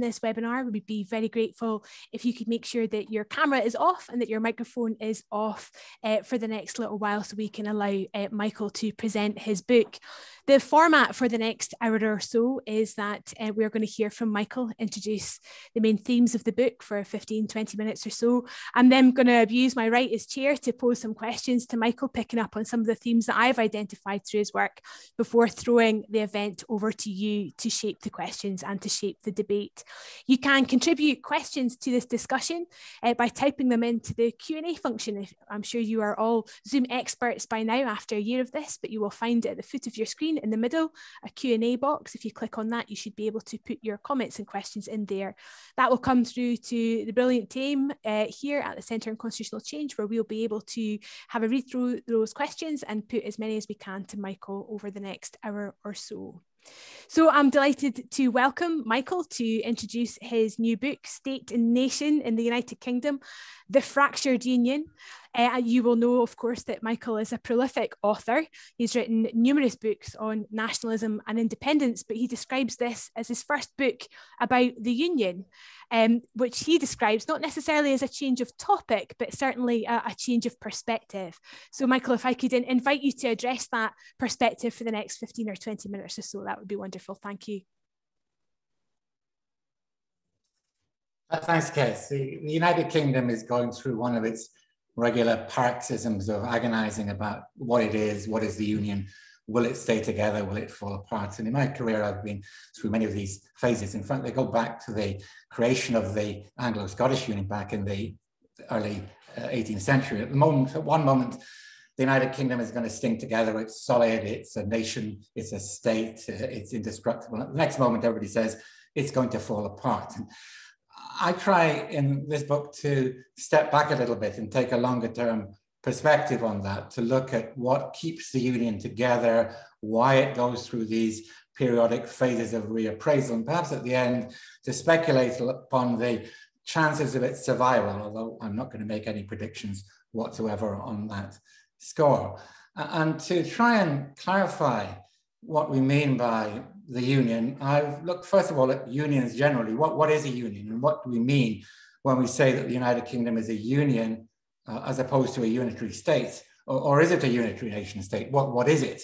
this webinar. We would be very grateful if you could make sure that your camera is off and that your microphone is off uh, for the next little while so we can allow uh, Michael to present his book. The format for the next hour or so is that uh, we're going to hear from Michael introduce the main themes of the book for 15, 20 minutes or so. I'm then going to abuse my right as chair to pose some questions to Michael, picking up on some of the themes that I've identified through his work before throwing the event over to you to shape the questions and to shape the debate. You can contribute questions to this discussion uh, by typing them into the Q&A function. I'm sure you are all Zoom experts by now after a year of this, but you will find at the foot of your screen in the middle a Q&A box. If you click on that, you should be able to put your comments and questions in there. That will come through to the brilliant team uh, here at the Centre on Constitutional Change, where we'll be able to have a read through those questions and put as many as we can to Michael over the next hour or so. So I'm delighted to welcome Michael to introduce his new book, State and Nation in the United Kingdom, The Fractured Union. Uh, you will know, of course, that Michael is a prolific author. He's written numerous books on nationalism and independence, but he describes this as his first book about the Union, um, which he describes not necessarily as a change of topic, but certainly a, a change of perspective. So, Michael, if I could in invite you to address that perspective for the next 15 or 20 minutes or so, that would be wonderful. Thank you. Uh, thanks, Kate. The United Kingdom is going through one of its regular paroxysms of agonizing about what it is, what is the union, will it stay together, will it fall apart? And in my career, I've been through many of these phases. In fact, they go back to the creation of the Anglo-Scottish Union back in the early uh, 18th century. At the moment, at one moment, the United Kingdom is going to sting together. It's solid. It's a nation. It's a state. Uh, it's indestructible. At the next moment, everybody says it's going to fall apart. And I try in this book to step back a little bit and take a longer term perspective on that, to look at what keeps the union together, why it goes through these periodic phases of reappraisal, and perhaps at the end to speculate upon the chances of its survival, although I'm not going to make any predictions whatsoever on that score. And to try and clarify what we mean by the union, I've looked first of all at unions generally. What, what is a union and what do we mean when we say that the United Kingdom is a union uh, as opposed to a unitary state? Or, or, is it a unitary nation state? What, what is it?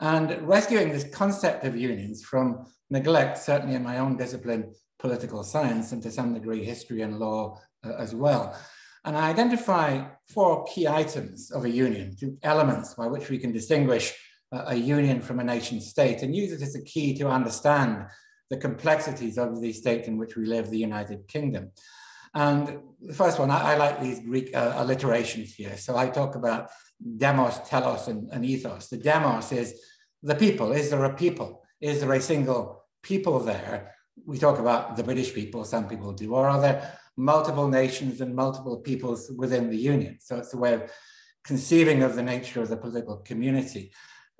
And rescuing this concept of unions from neglect, certainly in my own discipline, political science, and to some degree history and law uh, as well. And I identify four key items of a union, two elements by which we can distinguish a union from a nation state and use it as a key to understand the complexities of the state in which we live, the United Kingdom. And the first one, I, I like these Greek uh, alliterations here. So I talk about demos, telos, and, and ethos. The demos is the people. Is there a people? Is there a single people there? We talk about the British people, some people do, or are there multiple nations and multiple peoples within the union? So it's a way of conceiving of the nature of the political community.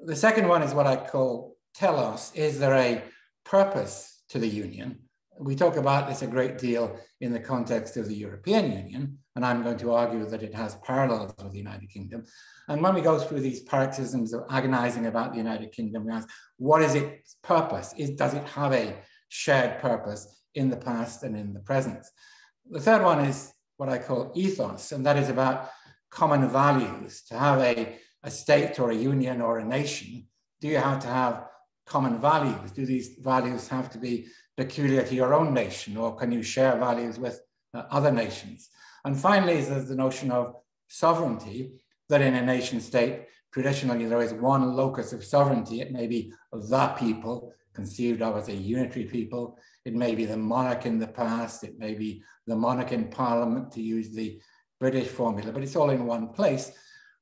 The second one is what I call telos. Is there a purpose to the union? We talk about this a great deal in the context of the European Union, and I'm going to argue that it has parallels with the United Kingdom. And when we go through these paroxysms of agonizing about the United Kingdom, we ask, what is its purpose? Is, does it have a shared purpose in the past and in the present? The third one is what I call ethos, and that is about common values, to have a a state or a union or a nation, do you have to have common values? Do these values have to be peculiar to your own nation, or can you share values with uh, other nations? And finally, there's the notion of sovereignty, that in a nation state, traditionally there is one locus of sovereignty. It may be the people, conceived of as a unitary people. It may be the monarch in the past. It may be the monarch in parliament, to use the British formula, but it's all in one place.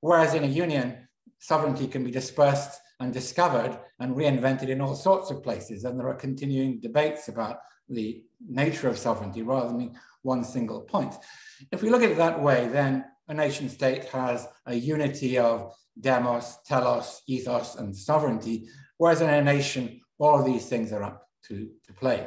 Whereas in a union, sovereignty can be dispersed and discovered and reinvented in all sorts of places. And there are continuing debates about the nature of sovereignty rather than one single point. If we look at it that way, then a nation state has a unity of demos, telos, ethos, and sovereignty, whereas in a nation, all of these things are up to, to play.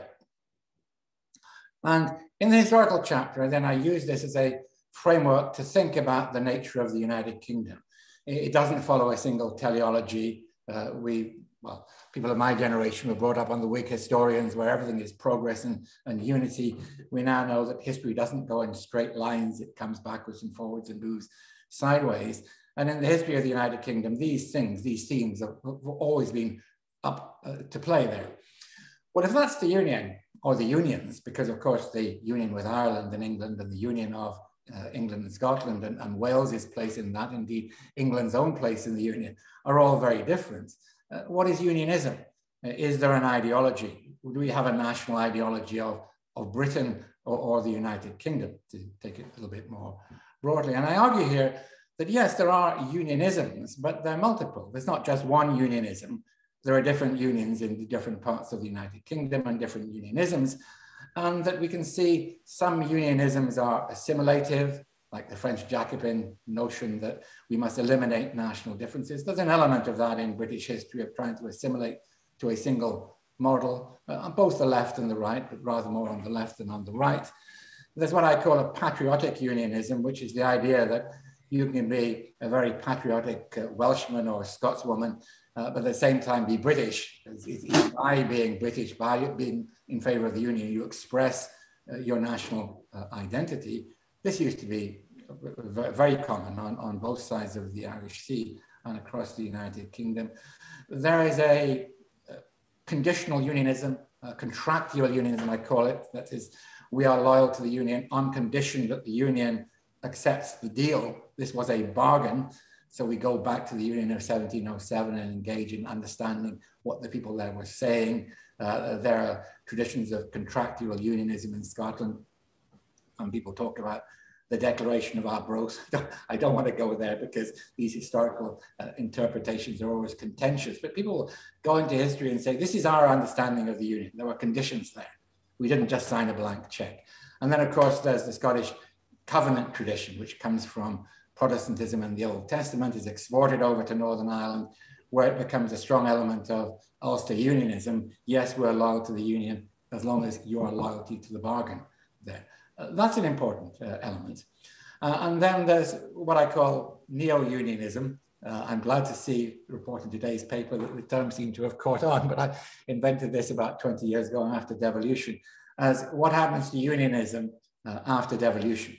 And in the historical chapter, then I use this as a framework to think about the nature of the United Kingdom. It doesn't follow a single teleology. Uh, we well, people of my generation were brought up on the Whig historians where everything is progress and, and unity. We now know that history doesn't go in straight lines, it comes backwards and forwards and moves sideways. And in the history of the United Kingdom, these things, these themes have, have always been up uh, to play there. Well, if that's the Union or the unions, because of course the union with Ireland and England and the union of uh, England and Scotland and, and Wales's place in that, indeed England's own place in the Union, are all very different. Uh, what is unionism? Uh, is there an ideology? Do we have a national ideology of, of Britain or, or the United Kingdom, to take it a little bit more broadly? And I argue here that yes, there are unionisms, but they're multiple. There's not just one unionism. There are different unions in the different parts of the United Kingdom and different unionisms and that we can see some unionisms are assimilative, like the French Jacobin notion that we must eliminate national differences. There's an element of that in British history of trying to assimilate to a single model uh, on both the left and the right, but rather more on the left than on the right. There's what I call a patriotic unionism, which is the idea that you can be a very patriotic uh, Welshman or Scotswoman uh, but at the same time be British. It's, it's by being British, by being in favor of the Union, you express uh, your national uh, identity. This used to be very common on, on both sides of the Irish Sea and across the United Kingdom. There is a, a conditional unionism, contractual unionism, I call it. That is, we are loyal to the Union on condition that the Union accepts the deal. This was a bargain. So we go back to the Union of 1707 and engage in understanding what the people there were saying. Uh, there are traditions of contractual unionism in Scotland. And people talk about the Declaration of Arbroath. I don't want to go there because these historical uh, interpretations are always contentious, but people go into history and say, this is our understanding of the Union. There were conditions there. We didn't just sign a blank check. And then, of course, there's the Scottish covenant tradition, which comes from Protestantism in the Old Testament is exported over to Northern Ireland, where it becomes a strong element of Ulster unionism. Yes, we're loyal to the union as long as you are loyalty to the bargain there. Uh, that's an important uh, element. Uh, and then there's what I call neo-unionism. Uh, I'm glad to see, report in today's paper, that the term seemed to have caught on, but I invented this about 20 years ago after devolution, as what happens to unionism uh, after devolution.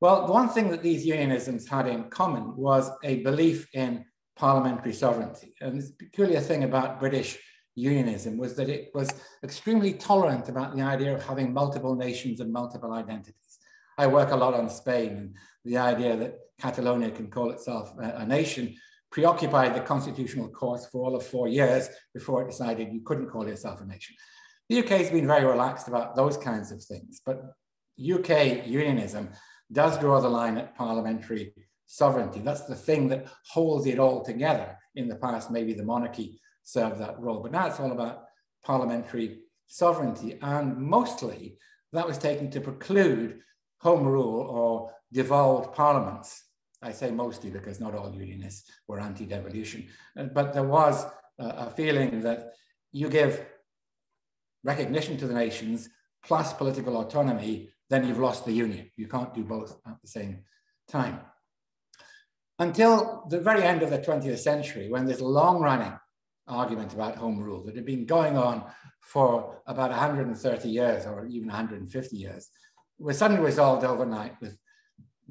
Well, one thing that these unionisms had in common was a belief in parliamentary sovereignty. And this peculiar thing about British unionism was that it was extremely tolerant about the idea of having multiple nations and multiple identities. I work a lot on Spain and the idea that Catalonia can call itself a, a nation preoccupied the constitutional courts for all of four years before it decided you couldn't call yourself a nation. The UK has been very relaxed about those kinds of things, but UK unionism does draw the line at parliamentary sovereignty. That's the thing that holds it all together. In the past, maybe the monarchy served that role, but now it's all about parliamentary sovereignty. And mostly that was taken to preclude home rule or devolved parliaments. I say mostly because not all unionists were anti-devolution, but there was a feeling that you give recognition to the nations plus political autonomy then you've lost the union. You can't do both at the same time. Until the very end of the 20th century, when this long running argument about home rule that had been going on for about 130 years or even 150 years was suddenly resolved overnight with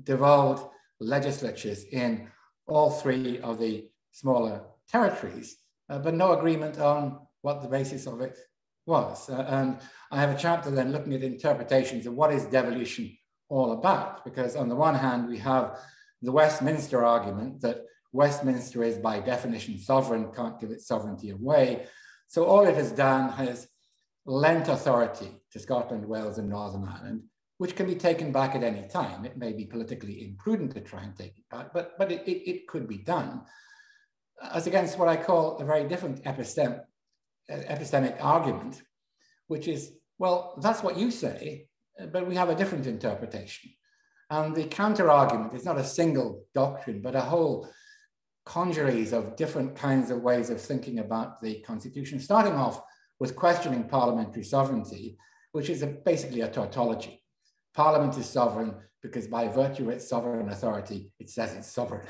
devolved legislatures in all three of the smaller territories, uh, but no agreement on what the basis of it was. Uh, and I have a chapter then looking at interpretations of what is devolution all about, because on the one hand, we have the Westminster argument that Westminster is by definition sovereign, can't give its sovereignty away. So all it has done has lent authority to Scotland, Wales, and Northern Ireland, which can be taken back at any time. It may be politically imprudent to try and take it back, but, but it, it, it could be done as against what I call a very different epistem epistemic argument, which is, well, that's what you say, but we have a different interpretation. And the counter argument is not a single doctrine, but a whole congeries of different kinds of ways of thinking about the Constitution, starting off with questioning parliamentary sovereignty, which is a, basically a tautology. Parliament is sovereign because by virtue of its sovereign authority, it says it's sovereign.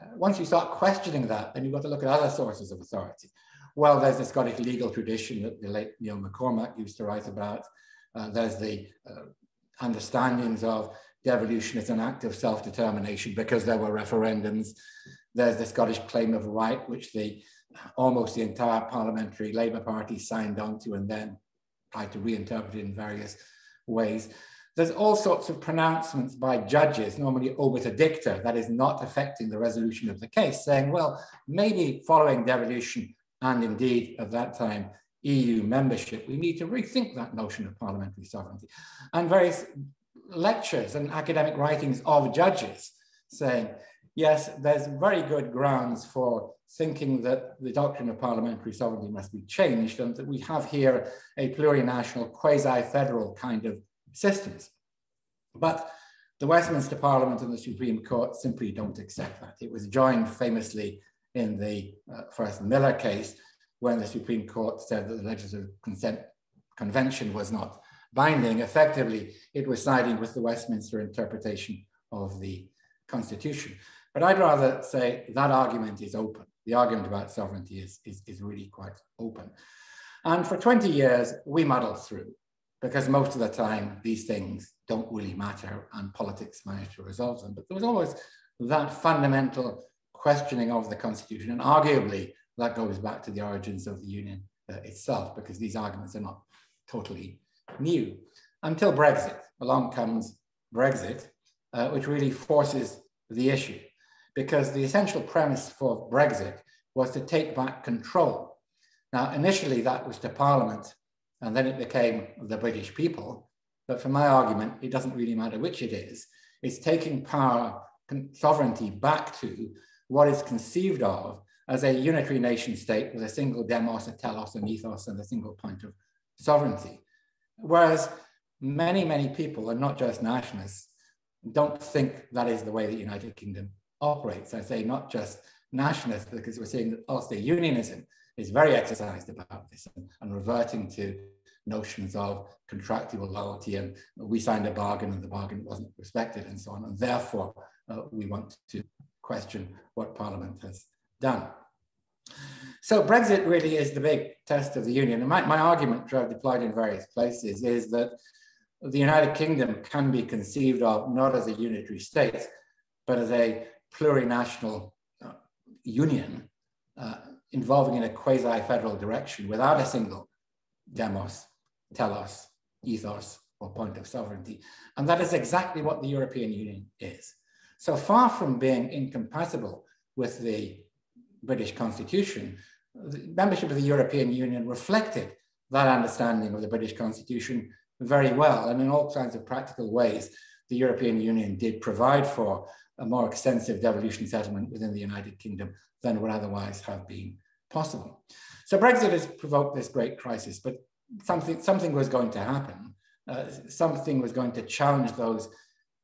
Uh, once you start questioning that, then you've got to look at other sources of authority. Well, there's the Scottish legal tradition that the late Neil MacCormick used to write about. Uh, there's the uh, understandings of devolution is an act of self-determination because there were referendums. There's the Scottish claim of right, which the almost the entire parliamentary Labour Party signed on to and then tried to reinterpret in various ways. There's all sorts of pronouncements by judges, normally obiter dicta, that is not affecting the resolution of the case, saying, well, maybe following devolution and indeed at that time EU membership, we need to rethink that notion of parliamentary sovereignty. And various lectures and academic writings of judges saying, yes, there's very good grounds for thinking that the doctrine of parliamentary sovereignty must be changed and that we have here a plurinational quasi-federal kind of systems. But the Westminster Parliament and the Supreme Court simply don't accept that. It was joined famously in the uh, first Miller case when the Supreme Court said that the legislative consent convention was not binding. Effectively, it was siding with the Westminster interpretation of the Constitution. But I'd rather say that argument is open. The argument about sovereignty is, is, is really quite open. And for 20 years, we muddled through because most of the time these things don't really matter and politics manage to resolve them. But there was always that fundamental questioning of the Constitution. And arguably, that goes back to the origins of the Union uh, itself, because these arguments are not totally new. Until Brexit, along comes Brexit, uh, which really forces the issue because the essential premise for Brexit was to take back control. Now, initially that was to Parliament, and then it became the British people. But for my argument, it doesn't really matter which it is. It's taking power, sovereignty back to what is conceived of as a unitary nation state with a single demos, a telos, an ethos, and a single point of sovereignty. Whereas many, many people, and not just nationalists, don't think that is the way the United Kingdom operates. I say not just nationalists, because we're seeing that also unionism is very exercised about this and, and, reverting to notions of contractual loyalty and we signed a bargain and the bargain wasn't respected and so on. And therefore, uh, we want to question what Parliament has done. So Brexit really is the big test of the union. And my, my argument, which I've deployed in various places, is that the United Kingdom can be conceived of not as a unitary state, but as a plurinational uh, union uh, involving in a quasi-federal direction without a single demos, telos, ethos, or point of sovereignty. And that is exactly what the European Union is. So far from being incompatible with the British Constitution, membership of the European Union reflected that understanding of the British Constitution very well. And in all kinds of practical ways, the European Union did provide for a more extensive devolution settlement within the United Kingdom than would otherwise have been possible. So Brexit has provoked this great crisis, but something, something was going to happen. Uh, something was going to challenge those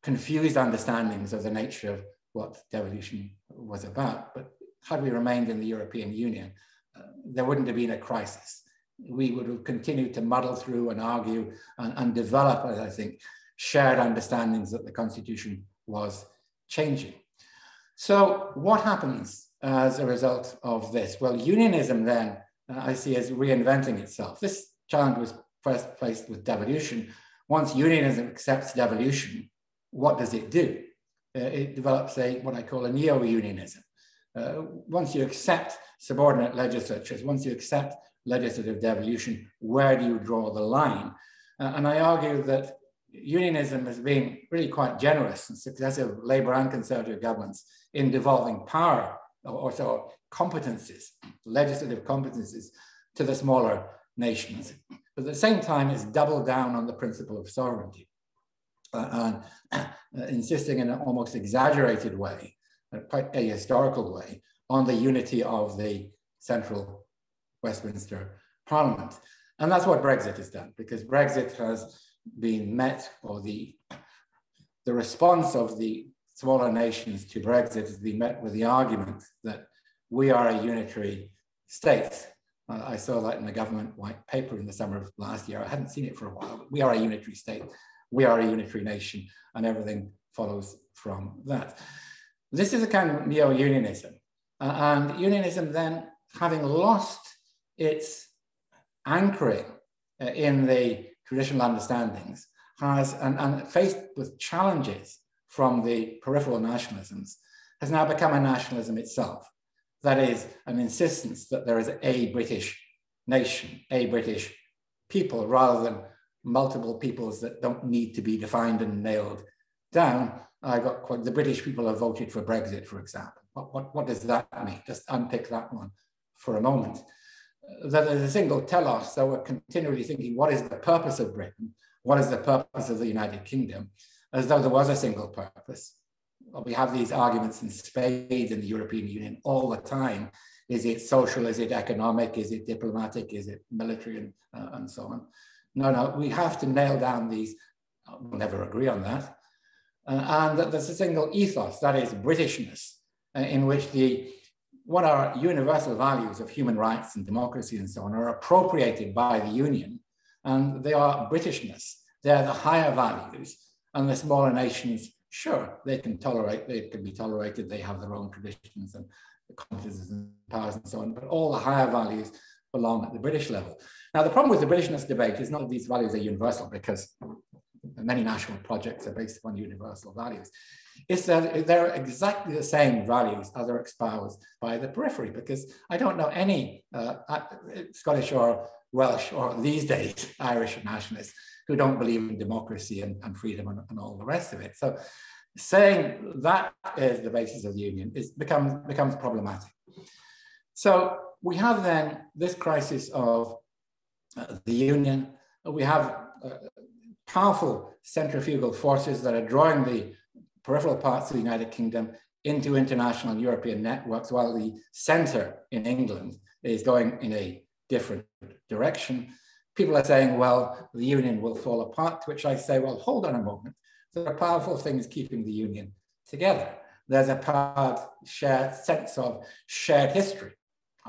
confused understandings of the nature of what devolution was about. But had we remained in the European Union, uh, there wouldn't have been a crisis. We would have continued to muddle through and argue and, and develop, as I think, shared understandings that the Constitution was changing. So what happens as a result of this? Well, unionism then uh, I see as reinventing itself. This challenge was first placed with devolution. Once unionism accepts devolution, what does it do? Uh, it develops a what I call a neo-unionism. Uh, once you accept subordinate legislatures, once you accept legislative devolution, where do you draw the line? Uh, and I argue that unionism has been really quite generous successive Labour and Conservative governments in devolving power or, or competencies, legislative competencies to the smaller nations. But at the same time, it's doubled down on the principle of sovereignty uh, and uh, insisting in an almost exaggerated way, quite a historical way, on the unity of the central Westminster Parliament. And that's what Brexit has done, because Brexit has been met, or the, the response of the smaller nations to Brexit has been met with the argument that we are a unitary state. Uh, I saw that in the government white paper in the summer of last year. I hadn't seen it for a while. we are a unitary state. We are a unitary nation, and everything follows from that. This is a kind of neo-unionism. Uh, and unionism then, having lost its anchoring uh, in the traditional understandings has, and, and faced with challenges from the peripheral nationalisms, has now become a nationalism itself. That is, an insistence that there is a British nation, a British people, rather than multiple peoples that don't need to be defined and nailed down. I got quite, the British people have voted for Brexit, for example. What, what, what does that mean? Just unpick that one for a moment. That there's a single telos, so we're continually thinking, what is the purpose of Britain? What is the purpose of the United Kingdom? As though there was a single purpose. We have these arguments in spades in the European Union all the time. Is it social? Is it economic? Is it diplomatic? Is it military? And, uh, and so on. No, no, we have to nail down these. We'll never agree on that. Uh, and there's a single ethos, that is Britishness, uh, in which the what are universal values of human rights and democracy and so on are appropriated by the Union, and they are Britishness. They're the higher values, and the smaller nations, sure, they can tolerate, they can be tolerated, they have their own traditions and competences and powers and so on, but all the higher values belong at the British level. Now, the problem with the Britishness debate is not that these values are universal, because many national projects are based upon universal values. It's that they're exactly the same values as are espoused by the periphery, because I don't know any uh, uh, Scottish or Welsh or these days Irish nationalists who don't believe in democracy and, and freedom and, and, all the rest of it. So saying that is the basis of the union is becomes, becomes problematic. So we have then this crisis of uh, the union. We have uh, powerful centrifugal forces that are drawing the peripheral parts of the United Kingdom into international and European networks, while the center in England is going in a different direction. People are saying, well, the union will fall apart, to which I say, well, hold on a moment. There are powerful things keeping the union together. There's a part shared sense of shared history,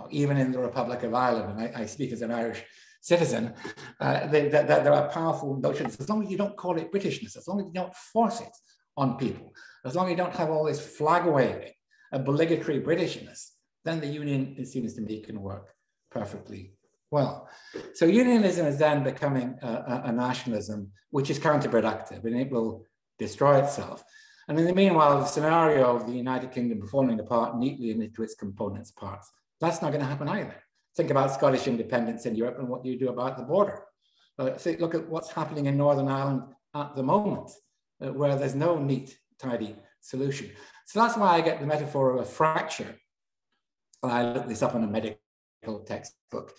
even in the Republic of Ireland. And I, I speak as an Irish citizen, uh, they, that, that there are powerful notions, as long as you don't call it Britishness, as long as you don't force it on people, as long as you don't have all this flag waving, obligatory Britishness, then the union, it seems to me, can work perfectly well. So unionism is then becoming a, a, a nationalism which is counterproductive and it will destroy itself. And in the meanwhile, the scenario of the United Kingdom falling apart neatly into its components parts, that's not going to happen either. Think about Scottish independence in Europe and what you do about the border. Uh, look at what's happening in Northern Ireland at the moment, uh, where there's no neat, tidy solution. So that's why I get the metaphor of a fracture. I looked this up in a medical textbook.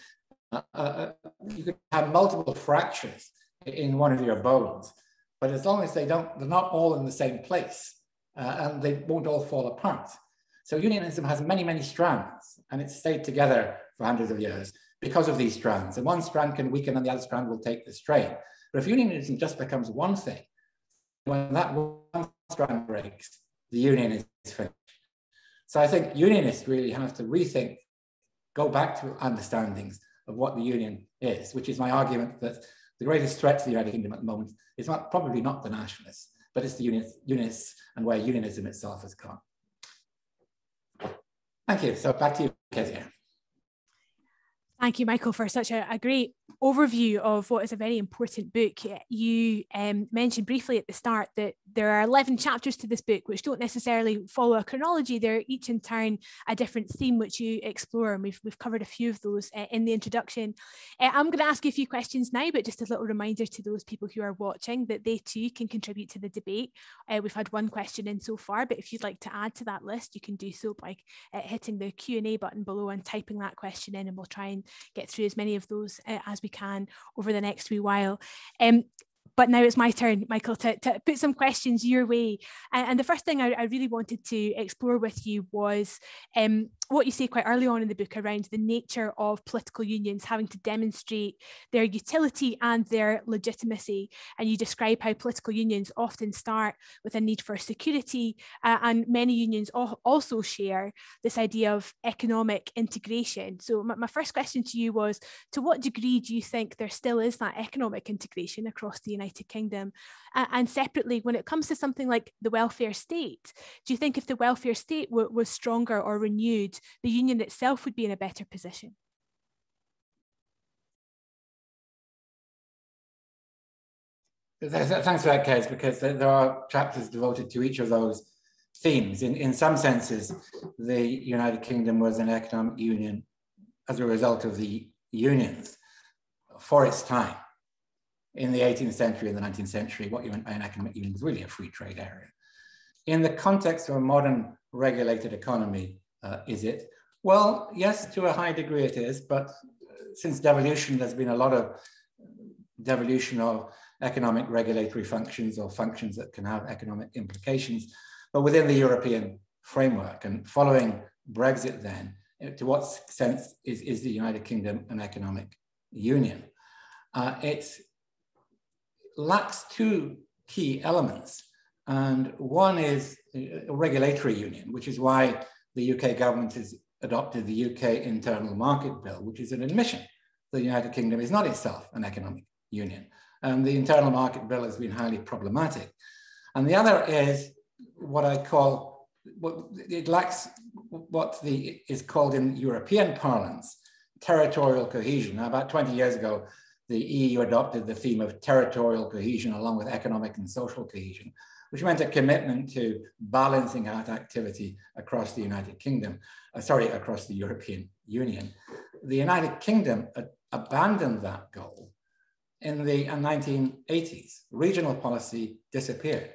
Uh, uh, uh, you could have multiple fractures in one of your bones, but as long as they don't, they're not all in the same place, uh, and they won't all fall apart. So unionism has many, many strands, and it's stayed together for hundreds of years because of these strands. And one strand can weaken and the other strand will take the strain. But if unionism just becomes one thing, when that one strand breaks, the union is finished. So I think unionists really have to rethink, go back to understandings of what the union is, which is my argument that the greatest threat to the United Kingdom at the moment is not, probably not the nationalists, but it's the unionists, unionists and where unionism itself has gone. Thank you. So back to you, Kezia. Thank you, Michael, for such a, a, great overview of what is a very important book. You um, mentioned briefly at the start that there are 11 chapters to this book, which don't necessarily follow a chronology. They're each in turn a different theme, which you explore. And we've, we've covered a few of those uh, in the introduction. Uh, I'm going to ask you a few questions now, but just a little reminder to those people who are watching that they too can contribute to the debate. Uh, we've had one question in so far, but if you'd like to add to that list, you can do so by uh, hitting the Q&A button below and typing that question in, and we'll try and get through as many of those uh, as we can over the next wee while. Um, but now it's my turn, Michael, to, to put some questions your way. And, and the first thing I, I, really wanted to explore with you was um, what you say quite early on in the book around the nature of political unions having to demonstrate their utility and their legitimacy. And you describe how political unions often start with a need for security, uh, and many unions also share this idea of economic integration. So, my, my first question to you was to what degree do you think there still is that economic integration across the United Kingdom? Uh, and separately, when it comes to something like the welfare state, do you think if the welfare state was stronger or renewed, the union itself would be in a better position. Thanks for that, Kate, because there are chapters devoted to each of those themes. In, in some senses, the United Kingdom was an economic union as a result of the unions for its time. In the 18th century and the 19th century, what you meant by an economic union was really a free trade area. In the context of a modern regulated economy, uh, is it? Well, yes, to a high degree it is, but since devolution, there's been a lot of devolution of economic regulatory functions or functions that can have economic implications, but within the European framework. And following Brexit then, to what extent is, is the United Kingdom an economic union? Uh, it lacks two key elements. And one is a regulatory union, which is why the UK government has adopted the UK Internal Market Bill, which is an admission the United Kingdom is not itself an economic union. And the Internal Market Bill has been highly problematic. And the other is what I call, what, it lacks what the, is called in European parlance, territorial cohesion. Now, about 20 years ago, the EU adopted the theme of territorial cohesion along with economic and social cohesion, which meant a commitment to balancing out activity across the United Kingdom, uh, sorry, across the European Union. The United Kingdom abandoned that goal in the 1980s. Regional policy disappeared.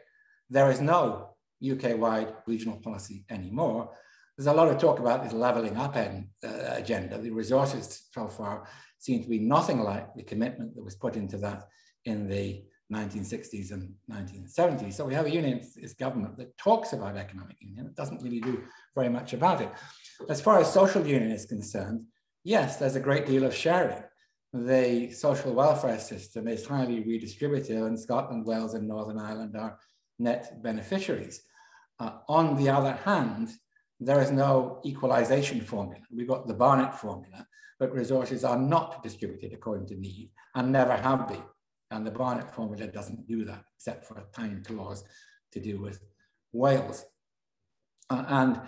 There is no UK-wide regional policy anymore. There's a lot of talk about this leveling up end, uh, agenda. The resources so far seem to be nothing like the commitment that was put into that in the 1960s and 1970s. So we have a unionist government that talks about economic union. It doesn't really do very much about it. As far as social union is concerned, yes, there's a great deal of sharing. The social welfare system is highly redistributive and Scotland, Wales and Northern Ireland are net beneficiaries. Uh, on the other hand, there is no equalization formula. We've got the Barnett formula, but resources are not distributed according to need and never have been. And the Barnett formula doesn't do that, except for a tiny clause to do with Wales. Uh, and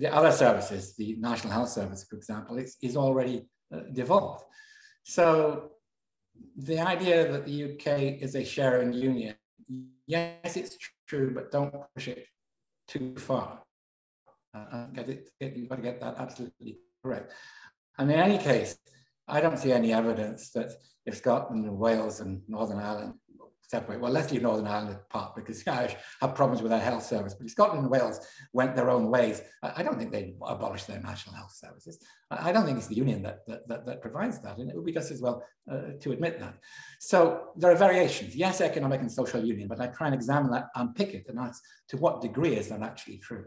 the other services, the National Health Service, for example, is, is already uh, devolved. So the idea that the UK is a sharing union, yes, it's true, but don't push it too far. Uh, get it, get, you've got to get that absolutely correct. And in any case, I don't see any evidence that if Scotland and Wales and Northern Ireland separate. Well, let's leave Northern Ireland apart because the Irish have problems with their health service. But if Scotland and Wales went their own ways, I don't think they'd abolish their national health services. I don't think it's the union that, that, that, that provides that. And it would be just as well uh, to admit that. So there are variations. Yes, economic and social union, but I try and examine that, unpick it and ask to what degree is that actually true?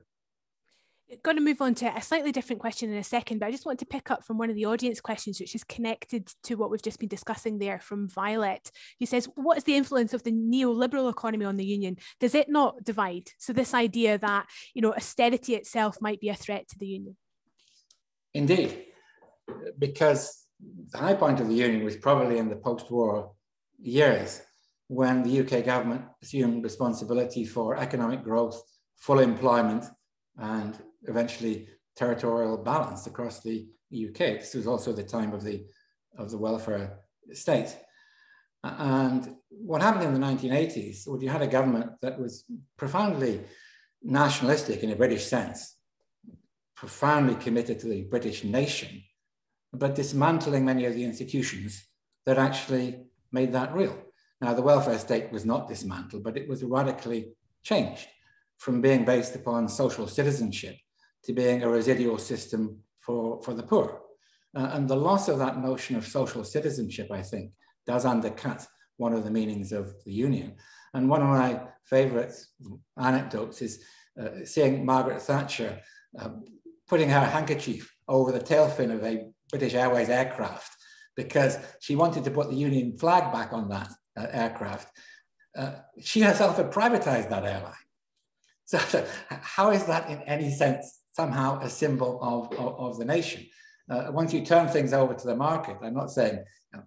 Going to move on to a slightly different question in a second, but I just want to pick up from one of the audience questions, which is connected to what we've just been discussing there from Violet. He says, What is the influence of the neoliberal economy on the union? Does it not divide? So, this idea that, you know, austerity itself might be a threat to the union. Indeed, because the high point of the union was probably in the post war years when the UK government assumed responsibility for economic growth, full employment, and eventually territorial balance across the UK. This was also the time of the, of the welfare state. And what happened in the 1980s, well, you had a government that was profoundly nationalistic in a British sense, profoundly committed to the British nation, but dismantling many of the institutions that actually made that real. Now, the welfare state was not dismantled, but it was radically changed from being based upon social citizenship to being a residual system for, for the poor. Uh, and the loss of that notion of social citizenship, I think, does undercut one of the meanings of the union. And one of my favorite anecdotes is uh, seeing Margaret Thatcher uh, putting her handkerchief over the tail fin of a British Airways aircraft because she wanted to put the Union flag back on that uh, aircraft. Uh, she herself had privatized that airline. So, so, how is that in any sense somehow a symbol of, of, of the nation. Uh, once you turn things over to the market, I'm not saying you know,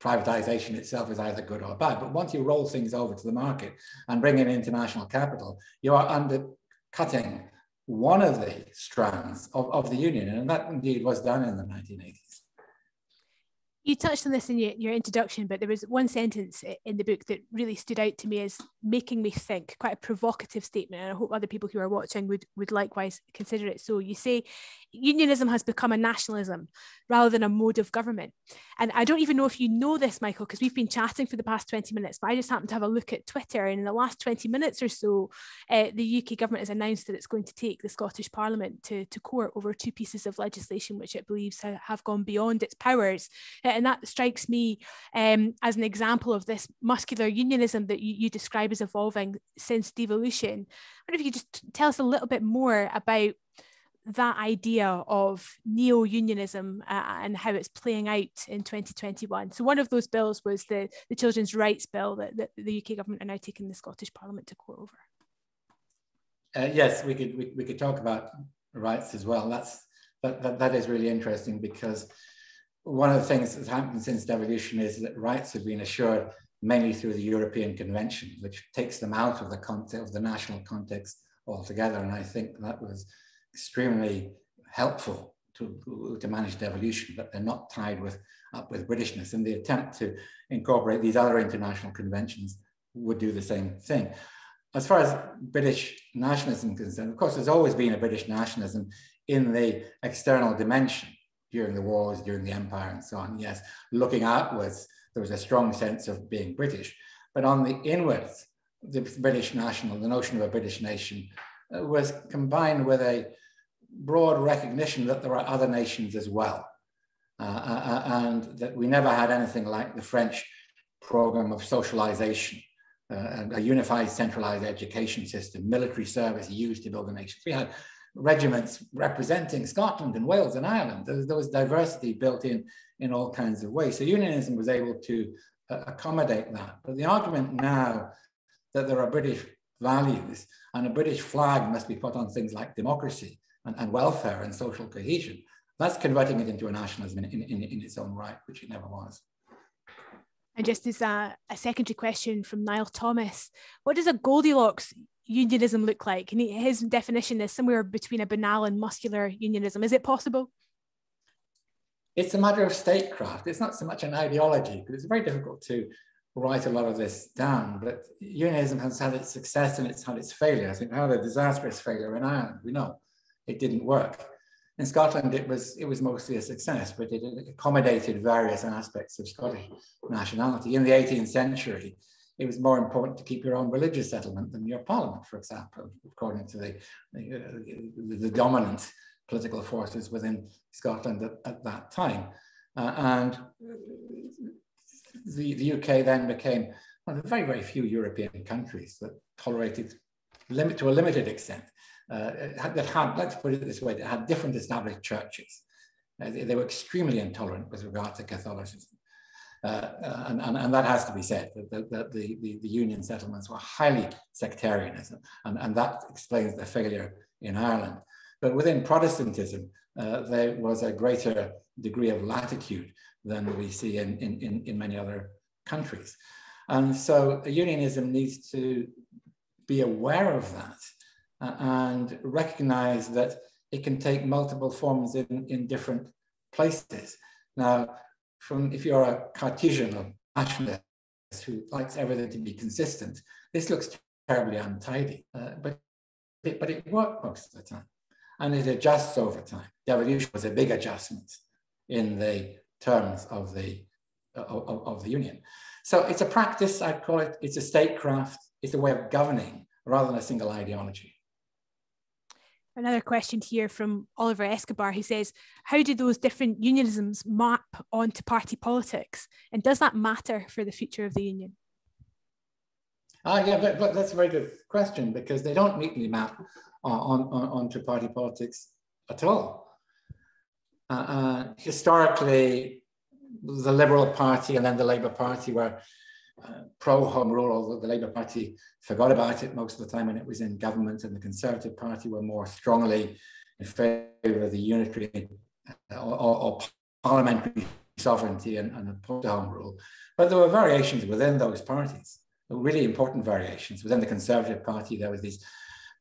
privatization itself is either good or bad, but once you roll things over to the market and bring in international capital, you are undercutting one of the strands of, of the union. And that indeed was done in the 1980s. You touched on this in your, your introduction, but there was one sentence in the book that really stood out to me as making me think, quite a provocative statement. And I hope other people who are watching would, would likewise consider it so. You say unionism has become a nationalism rather than a mode of government. And I don't even know if you know this, Michael, because we've been chatting for the past 20 minutes, but I just happened to have a look at Twitter. And in the last 20 minutes or so, uh, the UK government has announced that it's going to take the Scottish Parliament to, to court over two pieces of legislation which it believes have gone beyond its powers. And that strikes me um, as an example of this muscular unionism that you, you describe as evolving since devolution. I wonder if you could just tell us a little bit more about that idea of neo-unionism uh, and how it's playing out in 2021. So one of those bills was the, the Children's Rights Bill that, that the UK government are now taking the Scottish Parliament to court over. Uh, yes, we could we, we could talk about rights as well. That's that, that that is really interesting because one of the things that's happened since devolution is that rights have been assured mainly through the European Convention, which takes them out of the context of the national context altogether. And I think that was extremely helpful to, to manage devolution, but they're not tied with up with Britishness. And the attempt to incorporate these other international conventions would do the same thing. As far as British nationalism is concerned, of course, there's always been a British nationalism in the external dimension during the wars, during the empire, and so on. Yes, looking outwards, there was a strong sense of being British. But on the inwards, the British national, the notion of a British nation, uh, was combined with a broad recognition that there are other nations as well. Uh, uh, uh, and that we never had anything like the French program of socialization, uh, a unified centralized education system, military service used to build a nation. We had regiments representing Scotland and Wales and Ireland. There was, there was diversity built in in all kinds of ways. So unionism was able to uh, accommodate that. But the argument now that there are British values and a British flag must be put on things like democracy and, and welfare and social cohesion, that's converting it into a nationalism in, in, in its own right, which it never was. And just as a, a, secondary question from Niall Thomas, what does a Goldilocks unionism look like? And his definition is somewhere between a banal and muscular unionism. Is it possible? It's a matter of statecraft. It's not so much an ideology, because it's very difficult to write a lot of this down. But unionism has had its success and it's had its failure. I think it had a disastrous failure in Ireland. We know it didn't work. In Scotland, it was, it was mostly a success, but it accommodated various aspects of Scottish nationality. In the 18th century, it was more important to keep your own religious settlement than your parliament, for example, according to the, the, the dominant political forces within Scotland at, at that time. Uh, and the, the UK then became one of the very, very few European countries that tolerated, limit to a limited extent, uh, that had, let's put it this way, that had different established churches. Uh, they, they, were extremely intolerant with regard to Catholicism. Uh, and, and, and, that has to be said, that the, the, the, the, union settlements were highly sectarianism, and, and that explains the failure in Ireland. But within Protestantism, uh, there was a greater degree of latitude than we see in, in, in, in many other countries. And so unionism needs to be aware of that uh, and recognize that it can take multiple forms in, in different places. Now, from if you're a Cartesian or nationalist who likes everything to be consistent, this looks terribly untidy, uh, but, it, but it worked most of the time. And it adjusts over time. Devolution was a big adjustment in the terms of the, of, of the union. So it's a practice, I'd call it, it's a statecraft, it's a way of governing rather than a single ideology. Another question here from Oliver Escobar who says, How do those different unionisms map onto party politics? And does that matter for the future of the union? Ah, yeah, but, but that's a very good question because they don't neatly map on, on, onto party politics at all. Uh, uh, historically, the Liberal Party and then the Labour Party were uh, pro Home Rule, although the Labour Party forgot about it most of the time when it was in government, and the Conservative Party were more strongly in favour of the unitary uh, or, or, parliamentary sovereignty and, and to Home Rule. But there were variations within those parties, really important variations. Within the Conservative Party, there was this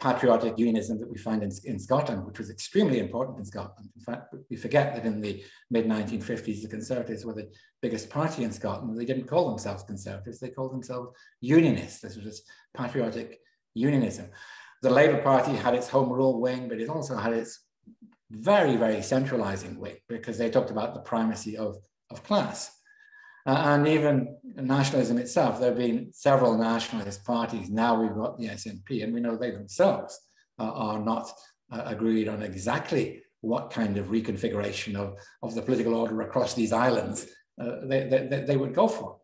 patriotic unionism that we find in, in Scotland, which was extremely important in Scotland. In fact, we forget that in the mid 1950s, the Conservatives were the biggest party in Scotland. They didn't call themselves Conservatives, they called themselves Unionists. This was just patriotic unionism. The Labour Party had its Home Rule wing, but it also had its very, very centralizing wing because they talked about the primacy of, of class. Uh, and even nationalism itself, there have been several nationalist parties. Now we've got the SNP, and we know they themselves uh, are not uh, agreed on exactly what kind of reconfiguration of, of the political order across these islands uh, they, they, they, would go for.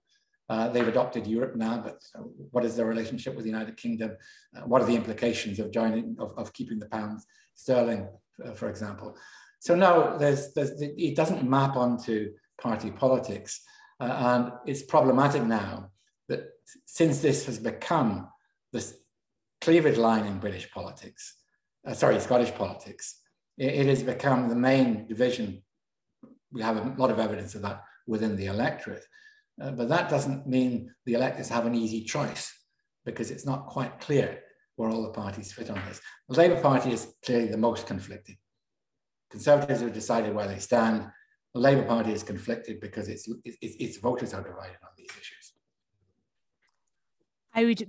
Uh, they've adopted Europe now, but what is their relationship with the United Kingdom? Uh, what are the implications of joining, of, of keeping the pound sterling, for example? So no, there's, there's, it doesn't map onto party politics. Uh, and it's problematic now that since this has become this cleavage line in British politics, uh, sorry, Scottish politics, it, it, has become the main division. We have a lot of evidence of that within the electorate. Uh, but that doesn't mean the electors have an easy choice because it's not quite clear where all the parties fit on this. The Labour Party is clearly the most conflicted. Conservatives have decided where they stand. The Labour Party is conflicted because its, its, its voters are divided on these issues. I would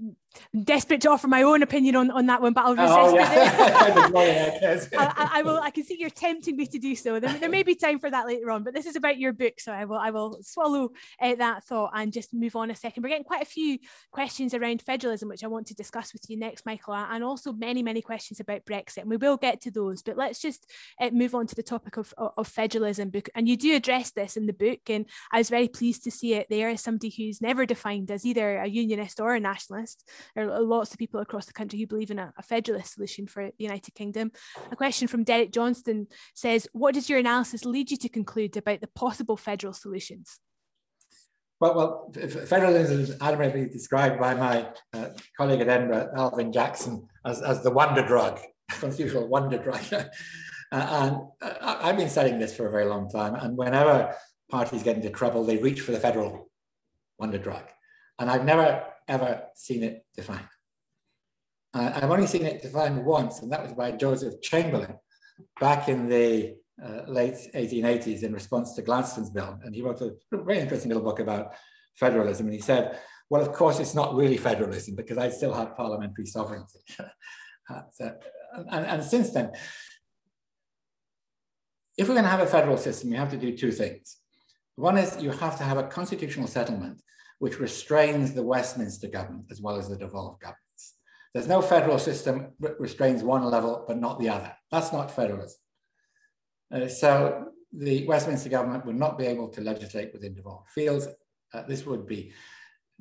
desperate to offer my own opinion on, on that one, but I'll resist oh, yeah. it. I, I, will. I can see you're tempting me to do so. There, there, may be time for that later on, but this is about your book, so I will. I will swallow uh, that thought and just move on a second. We're getting quite a few questions around federalism, which I want to discuss with you next, Michael, and also many, many questions about Brexit, and we will get to those. But let's just uh, move on to the topic of, of, of federalism, and you do address this in the book, and I was very pleased to see it there as somebody who's never defined as either a unionist or a nationalist. There are lots of people across the country who believe in a, a federalist solution for the United Kingdom. A question from Derek Johnston says, What does your analysis lead you to conclude about the possible federal solutions? Well, well, federalism is admirably described by my uh, colleague at Edinburgh, Alvin Jackson, as, as the wonder drug, constitutional wonder drug. uh, and uh, I've been studying this for a very long time. And whenever parties get into trouble, they reach for the federal wonder drug. And I've never, ever seen it defined. Uh, I've only seen it defined once, and that was by Joseph Chamberlain back in the uh, late 1880s in response to Gladstone's bill. And he wrote a very interesting little book about federalism. And he said, well, of course, it's not really federalism because I still have parliamentary sovereignty. so, and, and since then, if we're going to have a federal system, you have to do two things. One is you have to have a constitutional settlement which restrains the Westminster government as well as the devolved governments. There's no federal system that restrains one level but not the other. That's not federalism. Uh, so the Westminster government would not be able to legislate within devolved fields. Uh, this would be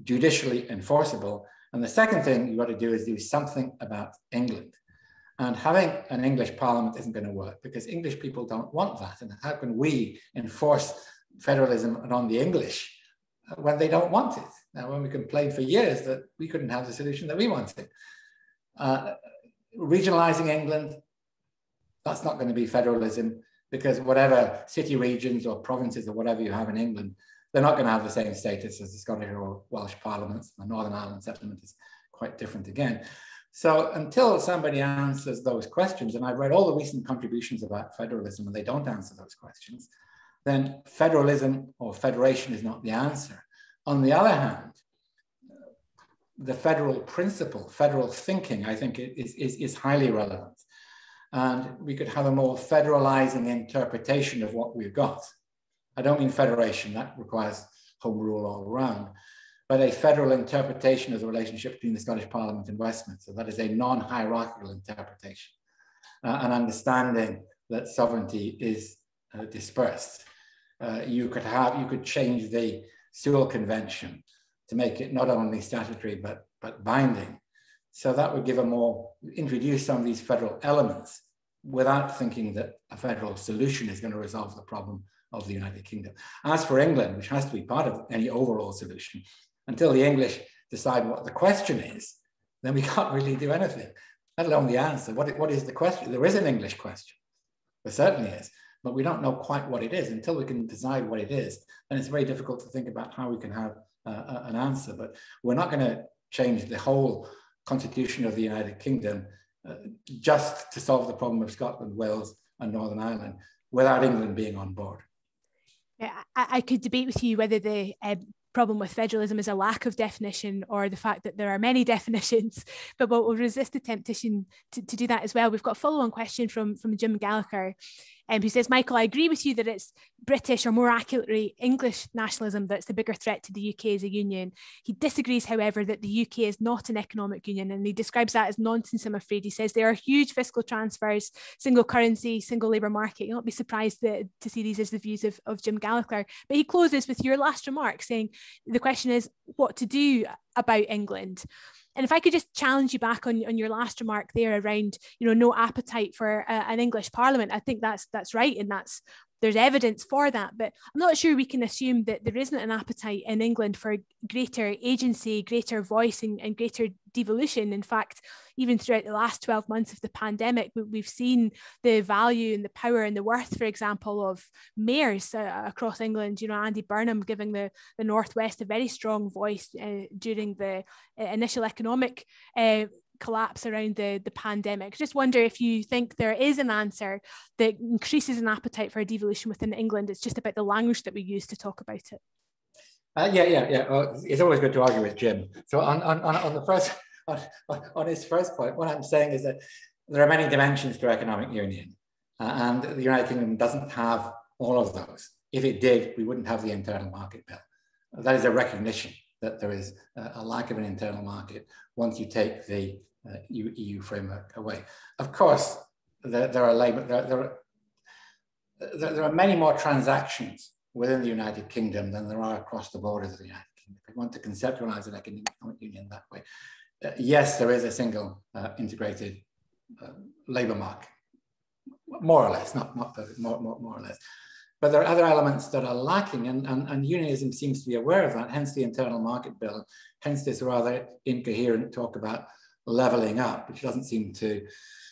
judicially enforceable. And the second thing you've got to do is do something about England. And having an English parliament isn't going to work because English people don't want that. And how can we enforce federalism on the English when they don't want it? Now, when we complained for years that we couldn't have the solution that we wanted uh, regionalizing England, that's not going to be federalism because whatever city regions or provinces or whatever you have in England, they're not going to have the same status as the Scottish or Welsh parliaments. The Northern Ireland settlement is quite different again. So until somebody answers those questions, and I've read all the recent contributions about federalism and they don't answer those questions, then federalism or federation is not the answer. On the other hand, the federal principle, federal thinking, I think is, is, is highly relevant. And we could have a more federalizing interpretation of what we've got. I don't mean federation, that requires home rule all around, but a federal interpretation of the relationship between the Scottish Parliament and Westminster. So that is a non-hierarchical interpretation, uh, an understanding that sovereignty is uh, dispersed. Uh, you could have, you could change the Sewel Convention to make it not only statutory but, but binding. So that would give a more, introduce some of these federal elements without thinking that a federal solution is going to resolve the problem of the United Kingdom. As for England, which has to be part of any overall solution, until the English decide what the question is, then we can't really do anything, let alone the answer. What, what is the question? There is an English question. There certainly is, but we don't know quite what it is. Until we can decide what it is, then it's very difficult to think about how we can have uh, an answer. But we're not going to change the whole constitution of the United Kingdom uh, just to solve the problem of Scotland, Wales, and Northern Ireland without England being on board. Yeah, I, I could debate with you whether the uh, problem with federalism is a lack of definition or the fact that there are many definitions, but we'll, resist the temptation to, to do that as well. We've got a follow on question from, from Jim Gallagher um, who says, Michael, I agree with you that it's British or more accurately English nationalism that's the bigger threat to the UK as a union. He disagrees, however, that the UK is not an economic union and he describes that as nonsense, I'm afraid. He says there are huge fiscal transfers, single currency, single labour market. You'll not be surprised to, to see these as the views of, of Jim Gallagher. But he closes with your last remark saying the question is what to do about England. And if I could just challenge you back on, on your last remark there around, you know, no appetite for a, an English Parliament, I think that's that's right, and that's there's evidence for that, but I'm not sure we can assume that there isn't an appetite in England for greater agency, greater voice, and, and greater devolution. In fact, even throughout the last 12 months of the pandemic, we've seen the value and the power and the worth, for example, of mayors uh, across England. You know, Andy Burnham giving the, the Northwest a very strong voice uh, during the uh, initial economic uh, collapse around the, the pandemic. Just wonder if you think there is an answer that increases an appetite for a devolution within England. It's just about the language that we use to talk about it. Uh, yeah, yeah, yeah. Well, it's always good to argue with Jim. So on, on, on, on the first, on, on his first point, what I'm saying is that there are many dimensions to economic union, uh, and the United Kingdom doesn't have all of those. If it did, we wouldn't have the internal market bill. That is a recognition that there is a lack of an internal market once you take the uh, EU framework away. Of course, there, there are labor, there, there, are, there, are many more transactions within the United Kingdom than there are across the borders of the United Kingdom. If you want to conceptualize an economic union that way, uh, yes, there is a single uh, integrated uh, labor market, more or less, not, not more, more, more or less. But there are other elements that are lacking, and, and, and unionism seems to be aware of that, hence the internal market bill, hence this rather incoherent talk about leveling up, which doesn't seem to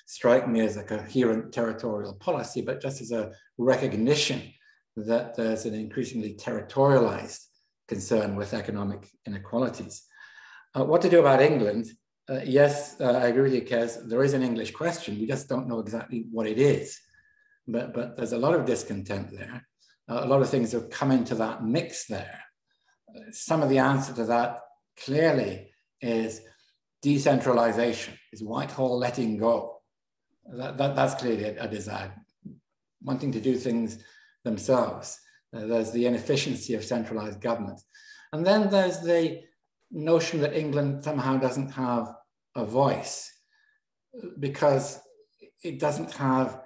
strike me as a coherent territorial policy, but just as a recognition that there's an increasingly territorialized concern with economic inequalities. Uh, what to do about England? Uh, yes, uh, I agree with you, Kez. There is an English question. We just don't know exactly what it is but, but there's a lot of discontent there. Uh, a lot of things have come into that mix there. Some of the answer to that clearly is decentralization, is Whitehall letting go. That, that, that's clearly a, a desire, wanting to do things themselves. Uh, there's the inefficiency of centralized government. And then there's the notion that England somehow doesn't have a voice because it doesn't have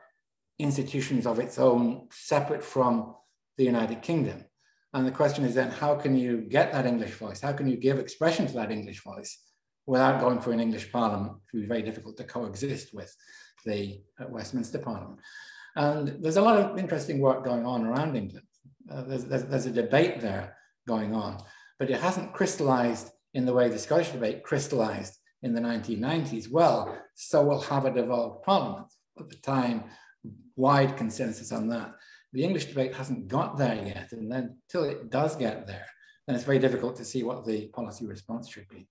institutions of its own separate from the United Kingdom. And the question is then, how can you get that English voice? How can you give expression to that English voice without going for an English parliament? It would be very difficult to coexist with the uh, Westminster Parliament. And there's a lot of interesting work going on around England. Uh, there's, there's, there's a debate there going on, but it hasn't crystallized in the way the Scottish debate crystallized in the 1990s. Well, so we'll have a devolved parliament. At the time, wide consensus on that. The English debate hasn't got there yet, and then until it does get there, then it's very difficult to see what the policy response should be.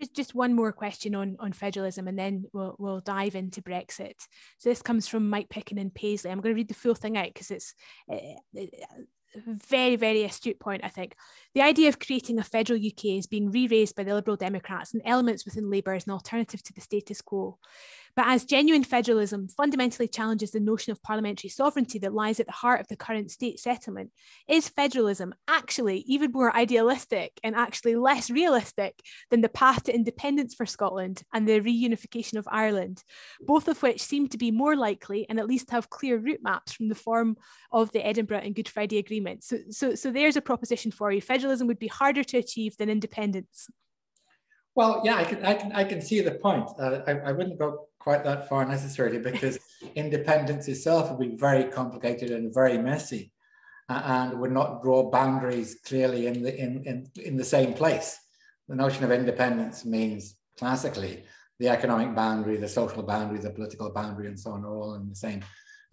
Just, just one more question on, on federalism, and then we'll, we'll dive into Brexit. So this comes from Mike Picken and Paisley. I'm going to read the full thing out because it's uh, very, very astute point, I think. The idea of creating a federal UK is being re raised by the Liberal Democrats and elements within Labour as an alternative to the status quo. But as genuine federalism fundamentally challenges the notion of parliamentary sovereignty that lies at the heart of the current state settlement, is federalism actually even more idealistic and actually less realistic than the path to independence for Scotland and the reunification of Ireland, both of which seem to be more likely and at least have clear route maps from the form of the Edinburgh and Good Friday Agreement? So, so, so there's a proposition for you. Federalism would be harder to achieve than independence. Well, yeah, I can, I can, I can see the point. Uh, I, I wouldn't go quite that far necessarily because independence itself would be very complicated and very messy uh, and would not draw boundaries clearly in the, in, in, in the same place. The notion of independence means classically the economic boundary, the social boundary, the political boundary, and so on are all in the same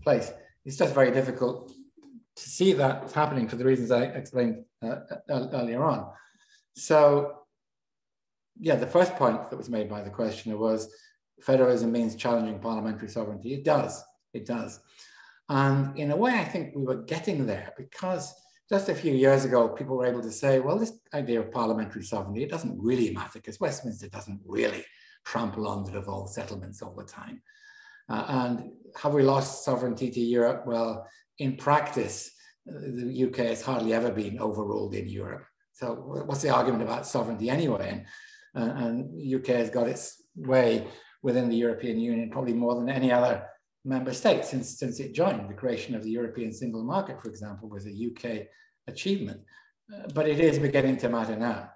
place. It's just very difficult to see that happening for the reasons I explained uh, earlier on. So yeah, the first point that was made by the questioner was federalism means challenging parliamentary sovereignty. It does, it does. And in a way, I think we were getting there because just a few years ago, people were able to say, well, this idea of parliamentary sovereignty, it doesn't really matter because Westminster doesn't really trample on the devolved settlements all the time. Uh, and have we lost sovereignty to Europe? Well, in practice, the UK has hardly ever been overruled in Europe. So what's the argument about sovereignty anyway? And, and UK has got its way within the European Union probably more than any other member state since, since it joined. The creation of the European single market, for example, was a UK achievement. Uh, but it is beginning to matter now.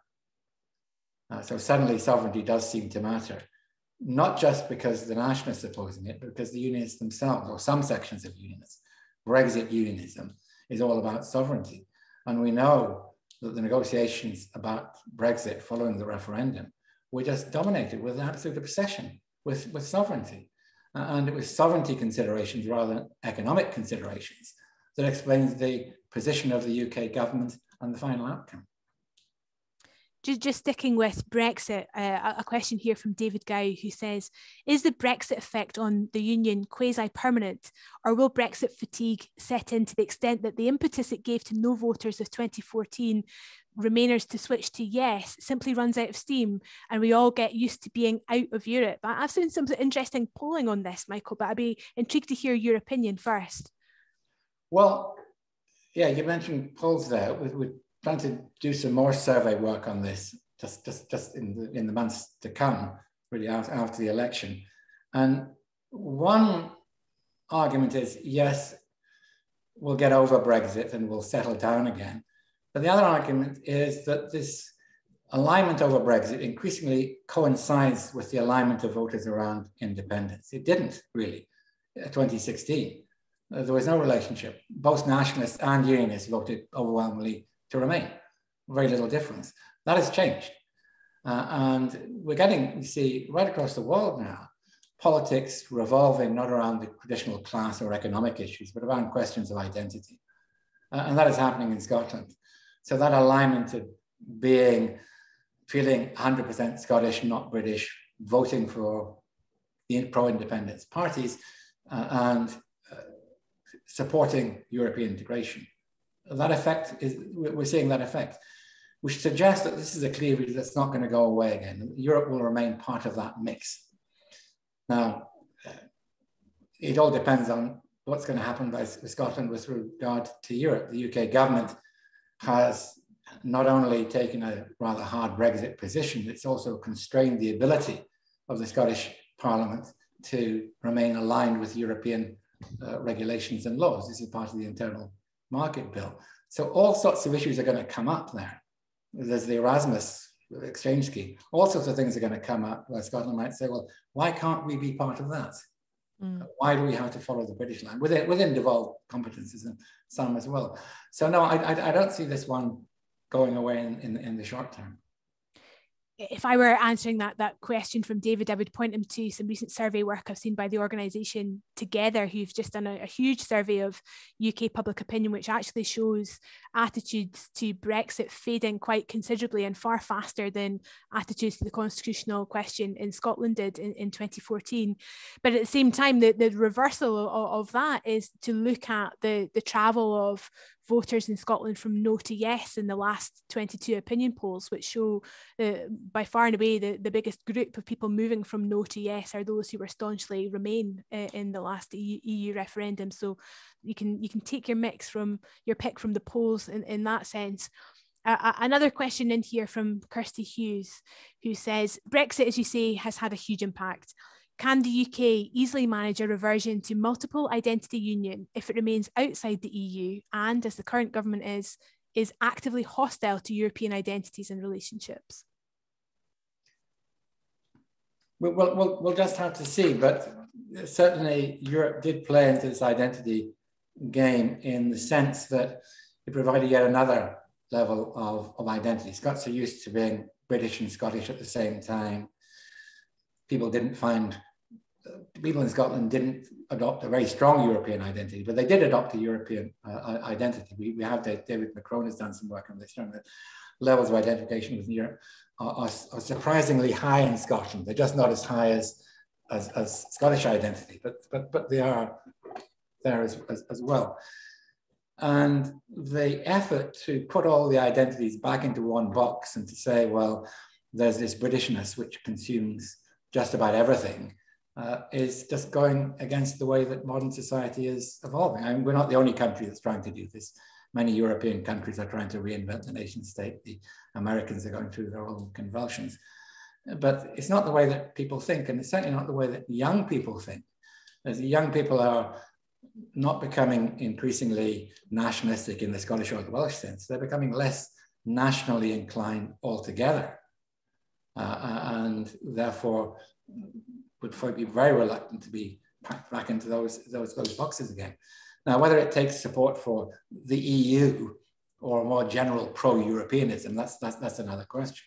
Uh, so suddenly sovereignty does seem to matter, not just because the nationalists are opposing it, but because the unionists themselves, or some sections of unionists, Brexit unionism, is all about sovereignty. And we know that the negotiations about Brexit following the referendum were just dominated with an absolute obsession with, with sovereignty. Uh, and it was sovereignty considerations rather than economic considerations that explains the position of the UK government and the final outcome just, just sticking with Brexit, uh, a question here from David Gow who says, is the Brexit effect on the union quasi-permanent or will Brexit fatigue set in to the extent that the impetus it gave to no voters of 2014 Remainers to switch to yes simply runs out of steam and we all get used to being out of Europe? I've seen some interesting polling on this, Michael, but I'd be intrigued to hear your opinion first. Well, yeah, you mentioned polls there. We plan to do some more survey work on this just, just, just in, the, in the months to come, really after the election. And one argument is, yes, we'll get over Brexit and we'll settle down again. But the other argument is that this alignment over Brexit increasingly coincides with the alignment of voters around independence. It didn't really, 2016. Uh, there was no relationship. Both nationalists and unionists voted overwhelmingly to remain. Very little difference. That has changed. Uh, and we're getting, you see, right across the world now, politics revolving not around the traditional class or economic issues, but around questions of identity. Uh, and that is happening in Scotland. So that alignment of being, feeling 100% Scottish, not British, voting for the pro-independence parties, uh, and uh, supporting European integration that effect is, we're seeing that effect, which suggests that this is a cleavage that's not going to go away again. Europe will remain part of that mix. Now, it all depends on what's going to happen by Scotland with regard to Europe. The UK government has not only taken a rather hard Brexit position, it's also constrained the ability of the Scottish Parliament to remain aligned with European uh, regulations and laws. This is part of the internal market bill. So all sorts of issues are going to come up there. There's the Erasmus exchange scheme. All sorts of things are going to come up where Scotland might say, well, why can't we be part of that? Mm. Why do we have to follow the British line within, within devolved competences and some as well? So no, I, I, I don't see this one going away in, in, in the short term if I were answering that that question from David, I would point him to some recent survey work I've seen by the organisation Together, who've just done a, a, huge survey of UK public opinion, which actually shows attitudes to Brexit fading quite considerably and far faster than attitudes to the constitutional question in Scotland did in, in 2014. But at the same time, the, the reversal of, of that is to look at the, the travel of voters in Scotland from no to yes in the last 22 opinion polls, which show uh, by far and away the, the biggest group of people moving from no to yes are those who were staunchly remain uh, in the last EU, referendum. So you can you can take your mix from your pick from the polls in, in that sense. Uh, another question in here from Kirsty Hughes, who says Brexit, as you say, has had a huge impact. Can the UK easily manage a reversion to multiple identity union if it remains outside the EU and, as the current government is, is actively hostile to European identities and relationships? We'll, we'll, we'll just have to see, but certainly Europe did play into this identity game in the sense that it provided yet another level of, of identity. Scots are used to being British and Scottish at the same time people didn't find, people in Scotland didn't adopt a very strong European identity, but they did adopt a European uh, identity. We, we have David McCrone has done some work on this, the levels of identification within Europe are, are, are, surprisingly high in Scotland. They're just not as high as as, as Scottish identity, but, but, but they are there as, as, as well. And the effort to put all the identities back into one box and to say, well, there's this Britishness which consumes just about everything uh, is just going against the way that modern society is evolving. I mean, we're not the only country that's trying to do this. Many European countries are trying to reinvent the nation state. The Americans are going through their own convulsions. But it's not the way that people think, and it's certainly not the way that young people think. As young people are not becoming increasingly nationalistic in the Scottish or the Welsh sense, they're becoming less nationally inclined altogether. Uh, and therefore would probably be very reluctant to be packed back into those, those, those boxes again. Now, whether it takes support for the EU or a more general pro-Europeanism, that's, that's, that's another question.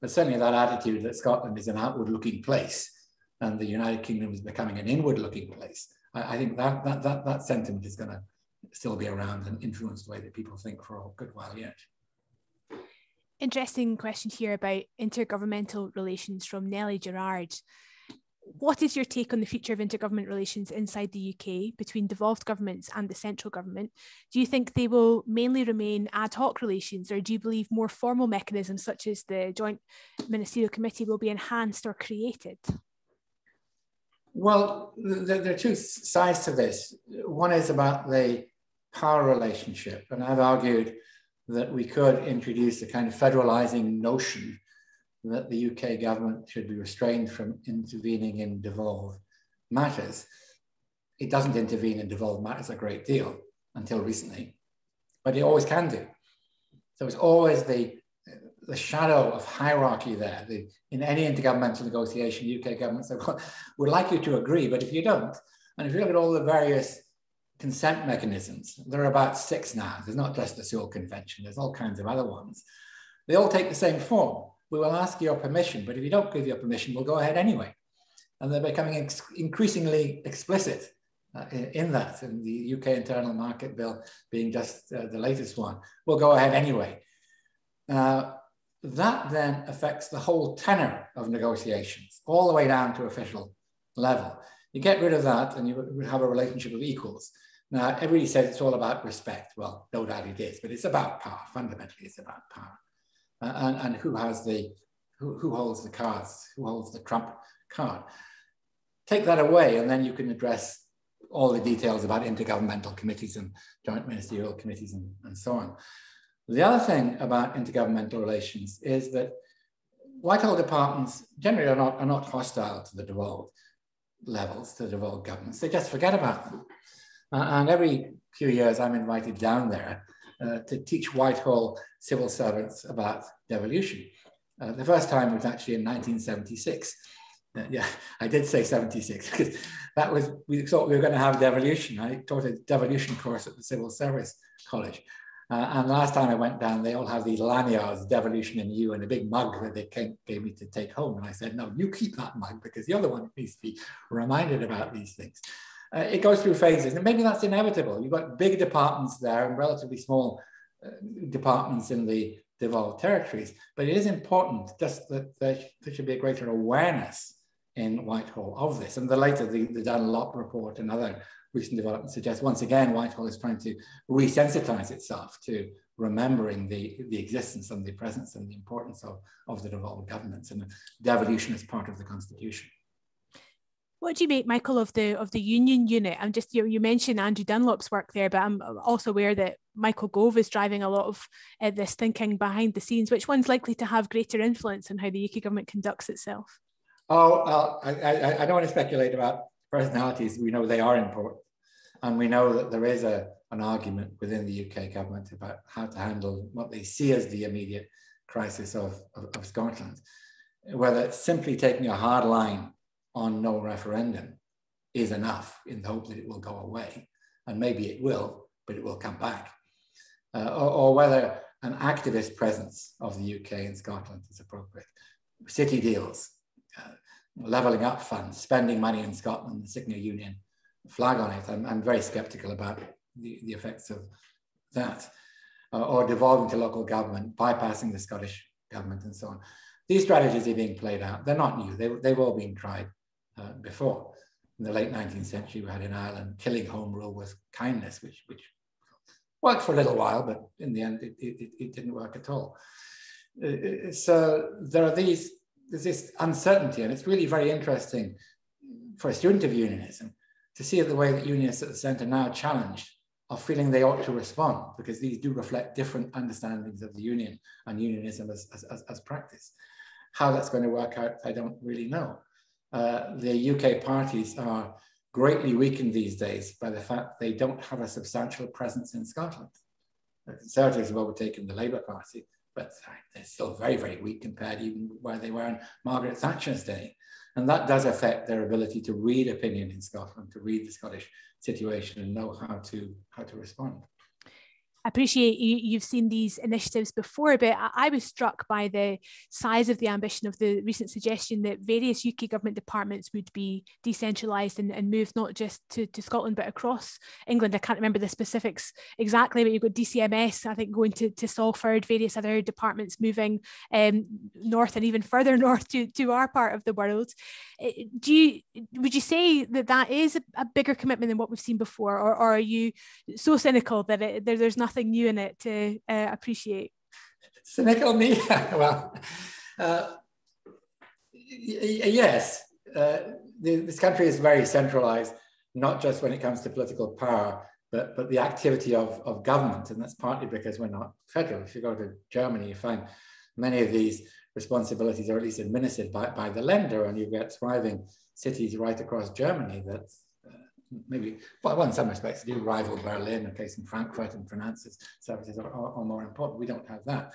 But certainly that attitude that Scotland is an outward-looking place and the United Kingdom is becoming an inward-looking place, I, I, think that, that, that, that sentiment is going to still be around and influence the way that people think for a good while yet. Interesting question here about intergovernmental relations from Nellie Gerard what is your take on the future of intergovernment relations inside the UK between devolved governments and the central government? Do you think they will mainly remain ad hoc relations, or do you believe more formal mechanisms such as the Joint Ministerial Committee will be enhanced or created? Well, there are two sides to this. One is about the power relationship, and I've argued that we could introduce a kind of federalizing notion that the UK government should be restrained from intervening in devolved matters. It doesn't intervene in devolved matters a great deal until recently, but it always can do. So it's always the, the shadow of hierarchy there. The, in any intergovernmental negotiation, UK government said, well, we'd like you to agree, but if you don't, and if you look at all the various consent mechanisms, there are about six now. There's not just the Sewel Convention, there's all kinds of other ones. They all take the same form we will ask your permission, but if you don't give your permission, we'll go ahead anyway. And they're becoming increasingly explicit uh, in, in, that, and the UK Internal Market Bill being just uh, the latest one. We'll go ahead anyway. Uh, that then affects the whole tenor of negotiations, all the way down to official level. You get rid of that and you have a relationship of equals. Now, everybody says it's all about respect. Well, no doubt it is, but it's about power. Fundamentally, it's about power uh, and, and who has the, who, who holds the cards, who holds the trump card. Take that away and then you can address all the details about intergovernmental committees and joint ministerial committees and, and so on. The other thing about intergovernmental relations is that Whitehall departments generally are not, are not hostile to the devolved levels, to the devolved governments. They just forget about them. Uh, and every few years I'm invited down there uh, to teach Whitehall civil servants about devolution. Uh, the first time was actually in 1976. Uh, yeah, I did say 76 because that was, we thought we were going to have devolution. I taught a devolution course at the Civil Service College. Uh, and last time I went down, they all have these lanyards, devolution in you, and a big mug that they came, gave me to take home. And I said, no, you keep that mug because you're the one needs to be reminded about these things uh, it goes through phases, and maybe that's inevitable. You've got big departments there and relatively small uh, departments in the devolved territories, but it is important just that there, there, should be a greater awareness in Whitehall of this. And the later, the, the Dunlop report and other recent developments suggest once again, Whitehall is trying to resensitize itself to remembering the, the existence and the presence and the importance of, of the devolved governments and devolution as part of the constitution. What do you make, Michael, of the of the union unit? I'm just you, you mentioned Andrew Dunlop's work there, but I'm also aware that Michael Gove is driving a lot of uh, this thinking behind the scenes. Which one's likely to have greater influence on how the UK government conducts itself? Oh, uh, I, I, I don't want to speculate about personalities. We know they are important, and we know that there is a an argument within the UK government about how to handle what they see as the immediate crisis of, of, of Scotland. Whether it's simply taking a hard line on no referendum is enough in the hope that it will go away. And maybe it will, but it will come back. Uh, or, or, whether an activist presence of the UK in Scotland is appropriate. City deals, uh, levelling up funds, spending money in Scotland, the Signia Union flag on it. I'm, I'm very skeptical about the, the effects of that. Uh, or devolving to local government, bypassing the Scottish government and so on. These strategies are being played out. They're not new. They, they've all been tried uh, before. In the late 19th century, we had in Ireland killing home rule with kindness, which, which worked for a little while, but in the end, it, it, it didn't work at all. Uh, uh, so there are these, there's this uncertainty, and it's really very interesting for a student of unionism to see the way that unionists at the centre now challenged are feeling they ought to respond because these do reflect different understandings of the union and unionism as, as, as practice. How that's going to work out, I don't really know. Uh, the UK parties are greatly weakened these days by the fact they don't have a substantial presence in Scotland. The Conservatives have overtaken the Labour Party, but they're still very, very weak compared even where they were in Margaret Thatcher's day. And that does affect their ability to read opinion in Scotland, to read the Scottish situation and know how to, how to respond. Appreciate you, you've seen these initiatives before, but I, I, was struck by the size of the ambition of the recent suggestion that various UK government departments would be decentralised and, and moved not just to, to Scotland but across England. I can't remember the specifics exactly, but you've got DCMS, I think, going to, to Salford, various other departments moving um, north and even further north to, to our part of the world. Do you would you say that that is a, a bigger commitment than what we've seen before, or, or are you so cynical that it, there, there's nothing nothing new in it to uh, appreciate? Cynical me? well, uh, yes. Uh, this country is very centralized, not just when it comes to political power, but, but the activity of, of government. And that's partly because we're not federal. If you go to Germany, you find many of these responsibilities are at least administered by, by the Länder, and you get thriving cities right across Germany that maybe, well, in some respects, do rival Berlin, a case in Frankfurt and finances services are, are, are, more important. We don't have that.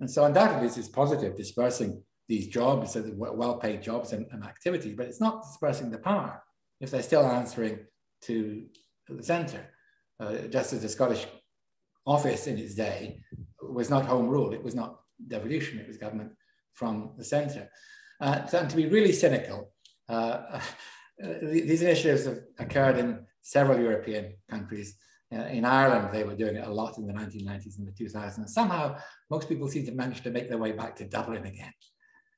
And so undoubtedly this is positive, dispersing these jobs, so well-paid jobs and, and activities, but it's not dispersing the power if they're still answering to the centre. Uh, just as the Scottish office in its day was not home rule, it was not devolution, it was government from the centre. Uh, and to be really cynical, uh, these initiatives have occurred in several European countries. Uh, in Ireland, they were doing it a lot in the 1990s and the 2000s. Somehow, most people seem to manage to make their way back to Dublin again.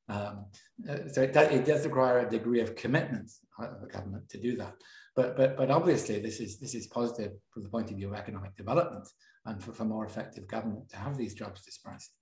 Um, uh, so it does, it does, require a degree of commitment of the government to do that. But, but, but obviously, this is, this is positive from the point of view of economic development and for, for more effective government to have these jobs dispersed.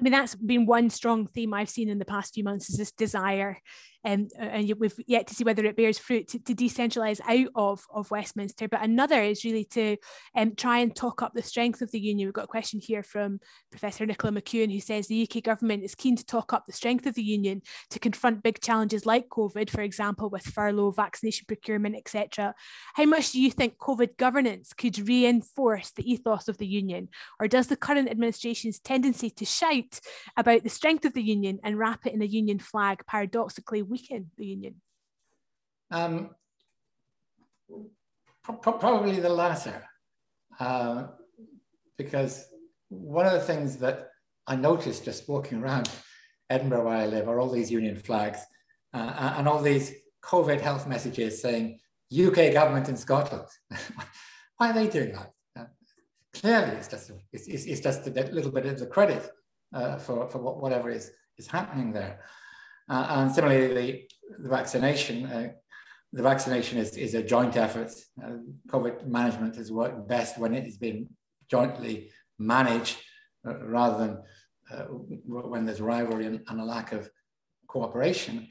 I mean, that's been one strong theme I've seen in the past few months is this desire um, and we've yet to see whether it bears fruit to, to decentralise out of, of Westminster. But another is really to um, try and talk up the strength of the union. We've got a question here from Professor Nicola McEwen who says the UK government is keen to talk up the strength of the union to confront big challenges like COVID, for example, with furlough, vaccination procurement, etc. How much do you think COVID governance could reinforce the ethos of the union? Or does the current administration's tendency to shout about the strength of the union and wrap it in a union flag paradoxically weaken the union? Um, pro probably the latter, uh, because one of the things that I noticed just walking around Edinburgh where I live are all these union flags uh, and all these COVID health messages saying UK government in Scotland. Why are they doing that? Uh, clearly, it's just, it's, it's, just a little bit of the credit uh, for, for whatever is, is happening there. Uh, and similarly, the, vaccination, uh, the vaccination is, is a joint effort. Uh, COVID management has worked best when it has been jointly managed uh, rather than uh, when there's rivalry and, and, a lack of cooperation.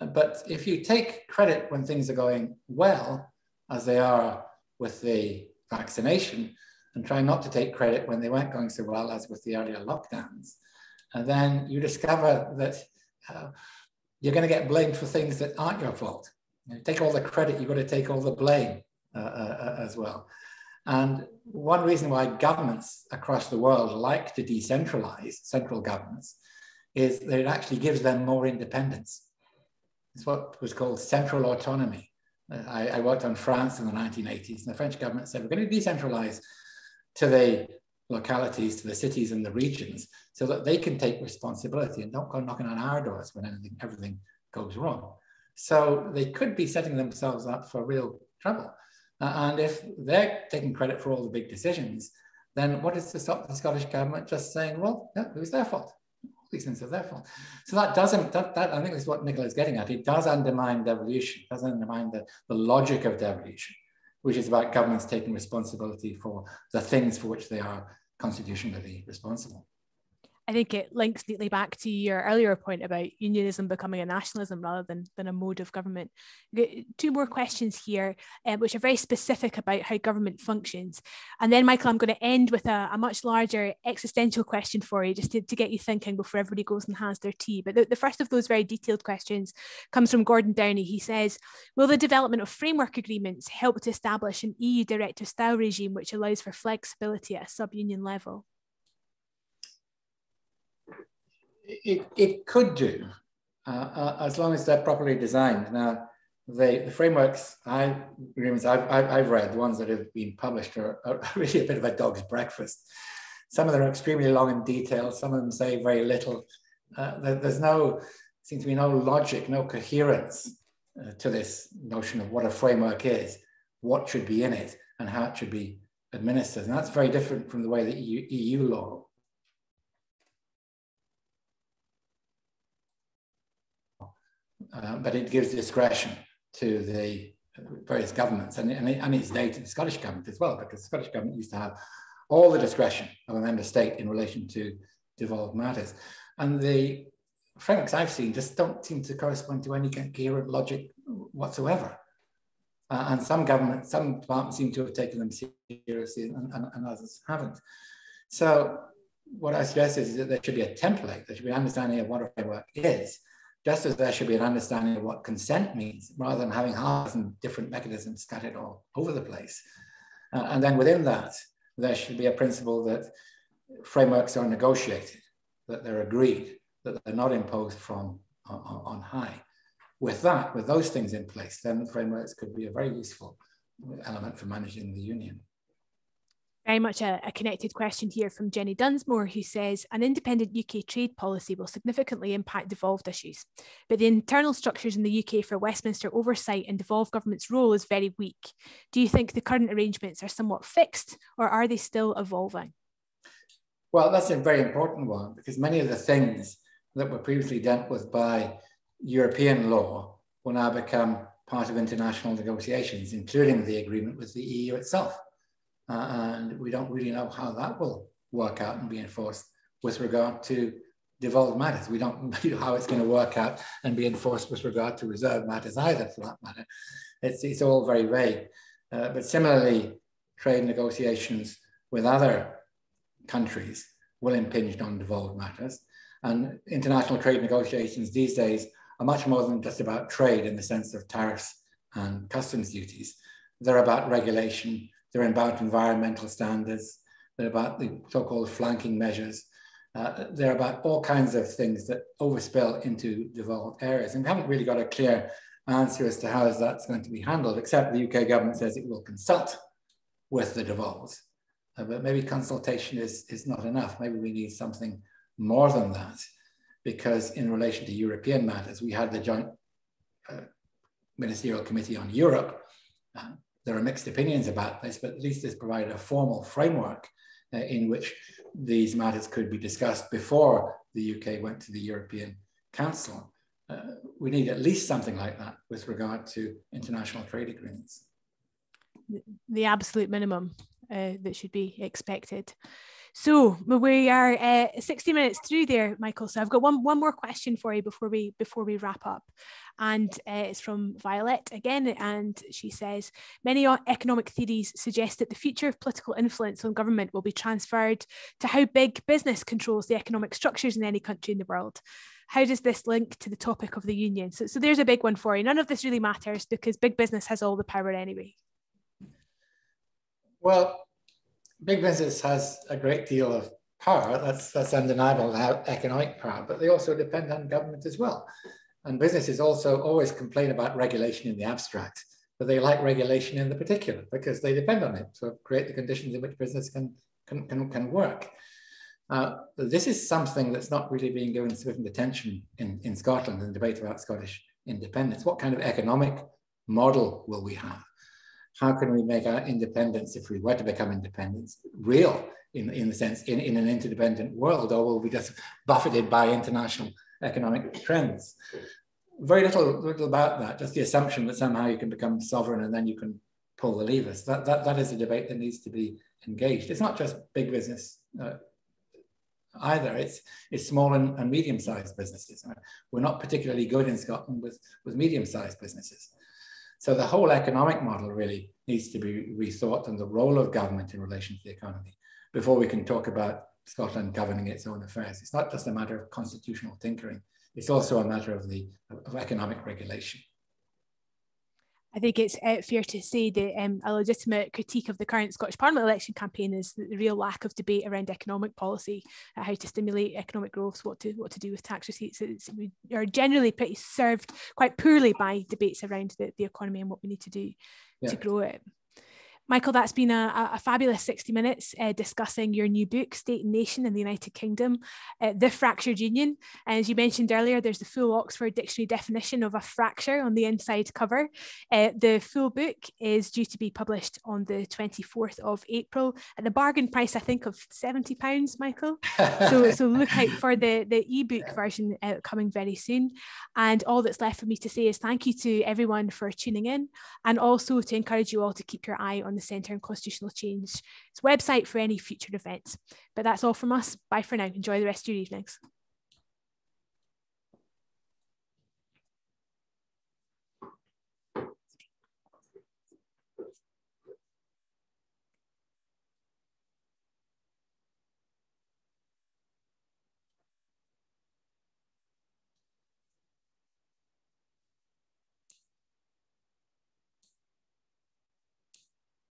Uh, but if you take credit when things are going well, as they are with the vaccination, and try not to take credit when they weren't going so well as with the earlier lockdowns, and then you discover that uh, you're going to get blamed for things that aren't your fault. You take all the credit, you've got to take all the blame uh, uh, uh, as well. And one reason why governments across the world like to decentralize central governments is that it actually gives them more independence. It's what was called central autonomy. I, I, worked on France in the 1980s, and the French government said, we're going to decentralize to the localities, to the cities and the regions, so that they can take responsibility and don't go knocking on our doors when anything, everything goes wrong. So they could be setting themselves up for real trouble. Uh, and if they're taking credit for all the big decisions, then what is to stop the Scottish government just saying, well, it was their fault. All these things are their fault. So that doesn't, that, that I think is what Nicola is getting at. It does undermine devolution, it does undermine the, the logic of devolution, which is about governments taking responsibility for the things for which they are constitutionally responsible. I think it links neatly back to your earlier point about unionism becoming a nationalism rather than, than a mode of government. Two more questions here, um, which are very specific about how government functions. And then, Michael, I'm going to end with a, a much larger existential question for you, just to, to, get you thinking before everybody goes and has their tea. But the, the first of those very detailed questions comes from Gordon Downey. He says, Will the development of framework agreements help to establish an EU directive style regime which allows for flexibility at a sub union level? It, it could do, uh, uh, as long as they're properly designed. Now, the, the frameworks I, agreements I've, I've, read, the ones that have been published, are, are, really a bit of a dog's breakfast. Some of them are extremely long in detail. Some of them say very little. Uh, there, there's no, seems to be no logic, no coherence uh, to this notion of what a framework is, what should be in it, and how it should be administered. And that's very different from the way that EU, EU law uh, but it gives discretion to the various governments and, and, and it's to the Scottish government as well, because the Scottish government used to have all the discretion of a member state in relation to devolved matters. And the frameworks I've seen just don't seem to correspond to any coherent logic whatsoever. Uh, and some governments, some departments seem to have taken them seriously and, and, and, others haven't. So what I suggest is that there should be a template, there should be an understanding of what a framework is, just as there should be an understanding of what consent means, rather than having half and different mechanisms scattered all over the place. Uh, and then within that, there should be a principle that frameworks are negotiated, that they're agreed, that they're not imposed from on, on high. With that, with those things in place, then frameworks could be a very useful element for managing the union. Very much a, a, connected question here from Jenny Dunsmore, who says an independent UK trade policy will significantly impact devolved issues, but the internal structures in the UK for Westminster oversight and devolved government's role is very weak. Do you think the current arrangements are somewhat fixed, or are they still evolving? Well, that's a very important one because many of the things that were previously dealt with by European law will now become part of international negotiations, including the agreement with the EU itself. Uh, and we don't really know how that will work out and be enforced with regard to devolved matters. We don't know how it's going to work out and be enforced with regard to reserved matters either, for that matter. It's, it's all very vague. Uh, but similarly, trade negotiations with other countries will impinge on devolved matters. And international trade negotiations these days are much more than just about trade in the sense of tariffs and customs duties. They're about regulation they're about environmental standards. They're about the so-called flanking measures. Uh, they're about all kinds of things that overspill into devolved areas. And we haven't really got a clear answer as to how that's going to be handled, except the UK government says it will consult with the devolved. Uh, but maybe consultation is, is not enough. Maybe we need something more than that, because in relation to European matters, we had the joint uh, ministerial committee on Europe, uh, there are mixed opinions about this, but at least this provided a formal framework uh, in which these matters could be discussed before the UK went to the European Council. Uh, we need at least something like that with regard to international trade agreements. The absolute minimum uh, that should be expected. So we are uh, 60 minutes through there, Michael. So I've got one, one more question for you before we before we wrap up. And uh, it's from Violet again. And she says Many economic theories suggest that the future of political influence on government will be transferred to how big business controls the economic structures in any country in the world. How does this link to the topic of the union? So, so there's a big one for you. None of this really matters because big business has all the power anyway. Well, big business has a great deal of power. That's that's undeniable economic power, but they also depend on government as well. And businesses also always complain about regulation in the abstract, but they like regulation in the particular because they depend on it to create the conditions in which business can can can, can work. Uh, this is something that's not really being given sufficient attention in, in Scotland in the debate about Scottish independence. What kind of economic model will we have? How can we make our independence, if we were to become independent, real in, in the sense, in, in an interdependent world, or will we just buffeted by international economic trends? Very little, little about that, just the assumption that somehow you can become sovereign and then you can pull the levers. That, that, that is a debate that needs to be engaged. It's not just big business uh, either. It's, it's small and, and medium-sized businesses. We're not particularly good in Scotland with, with medium-sized businesses. So the whole economic model really needs to be rethought and the role of government in relation to the economy before we can talk about Scotland governing its own affairs. It's not just a matter of constitutional tinkering. It's also a matter of the of economic regulation. I think it's uh, fair to say that um, a legitimate critique of the current Scottish Parliament election campaign is the real lack of debate around economic policy, uh, how to stimulate economic growth, what to what to do with tax receipts. It's, we are generally pretty served quite poorly by debates around the, the economy and what we need to do yeah. to grow it. Michael, that's been a, a fabulous 60 minutes uh, discussing your new book, State and Nation in the United Kingdom, uh, The Fractured Union. And as you mentioned earlier, there's the full Oxford Dictionary definition of a fracture on the inside cover. Uh, the full book is due to be published on the 24th of April at the bargain price, I think, of £70, Michael. so, so look out for the, the ebook version uh, coming very soon. And all that's left for me to say is thank you to everyone for tuning in and also to encourage you all to keep your eye on the Centre on Constitutional Change's website for any future events. But that's all from us. Bye for now. Enjoy the rest of your evenings.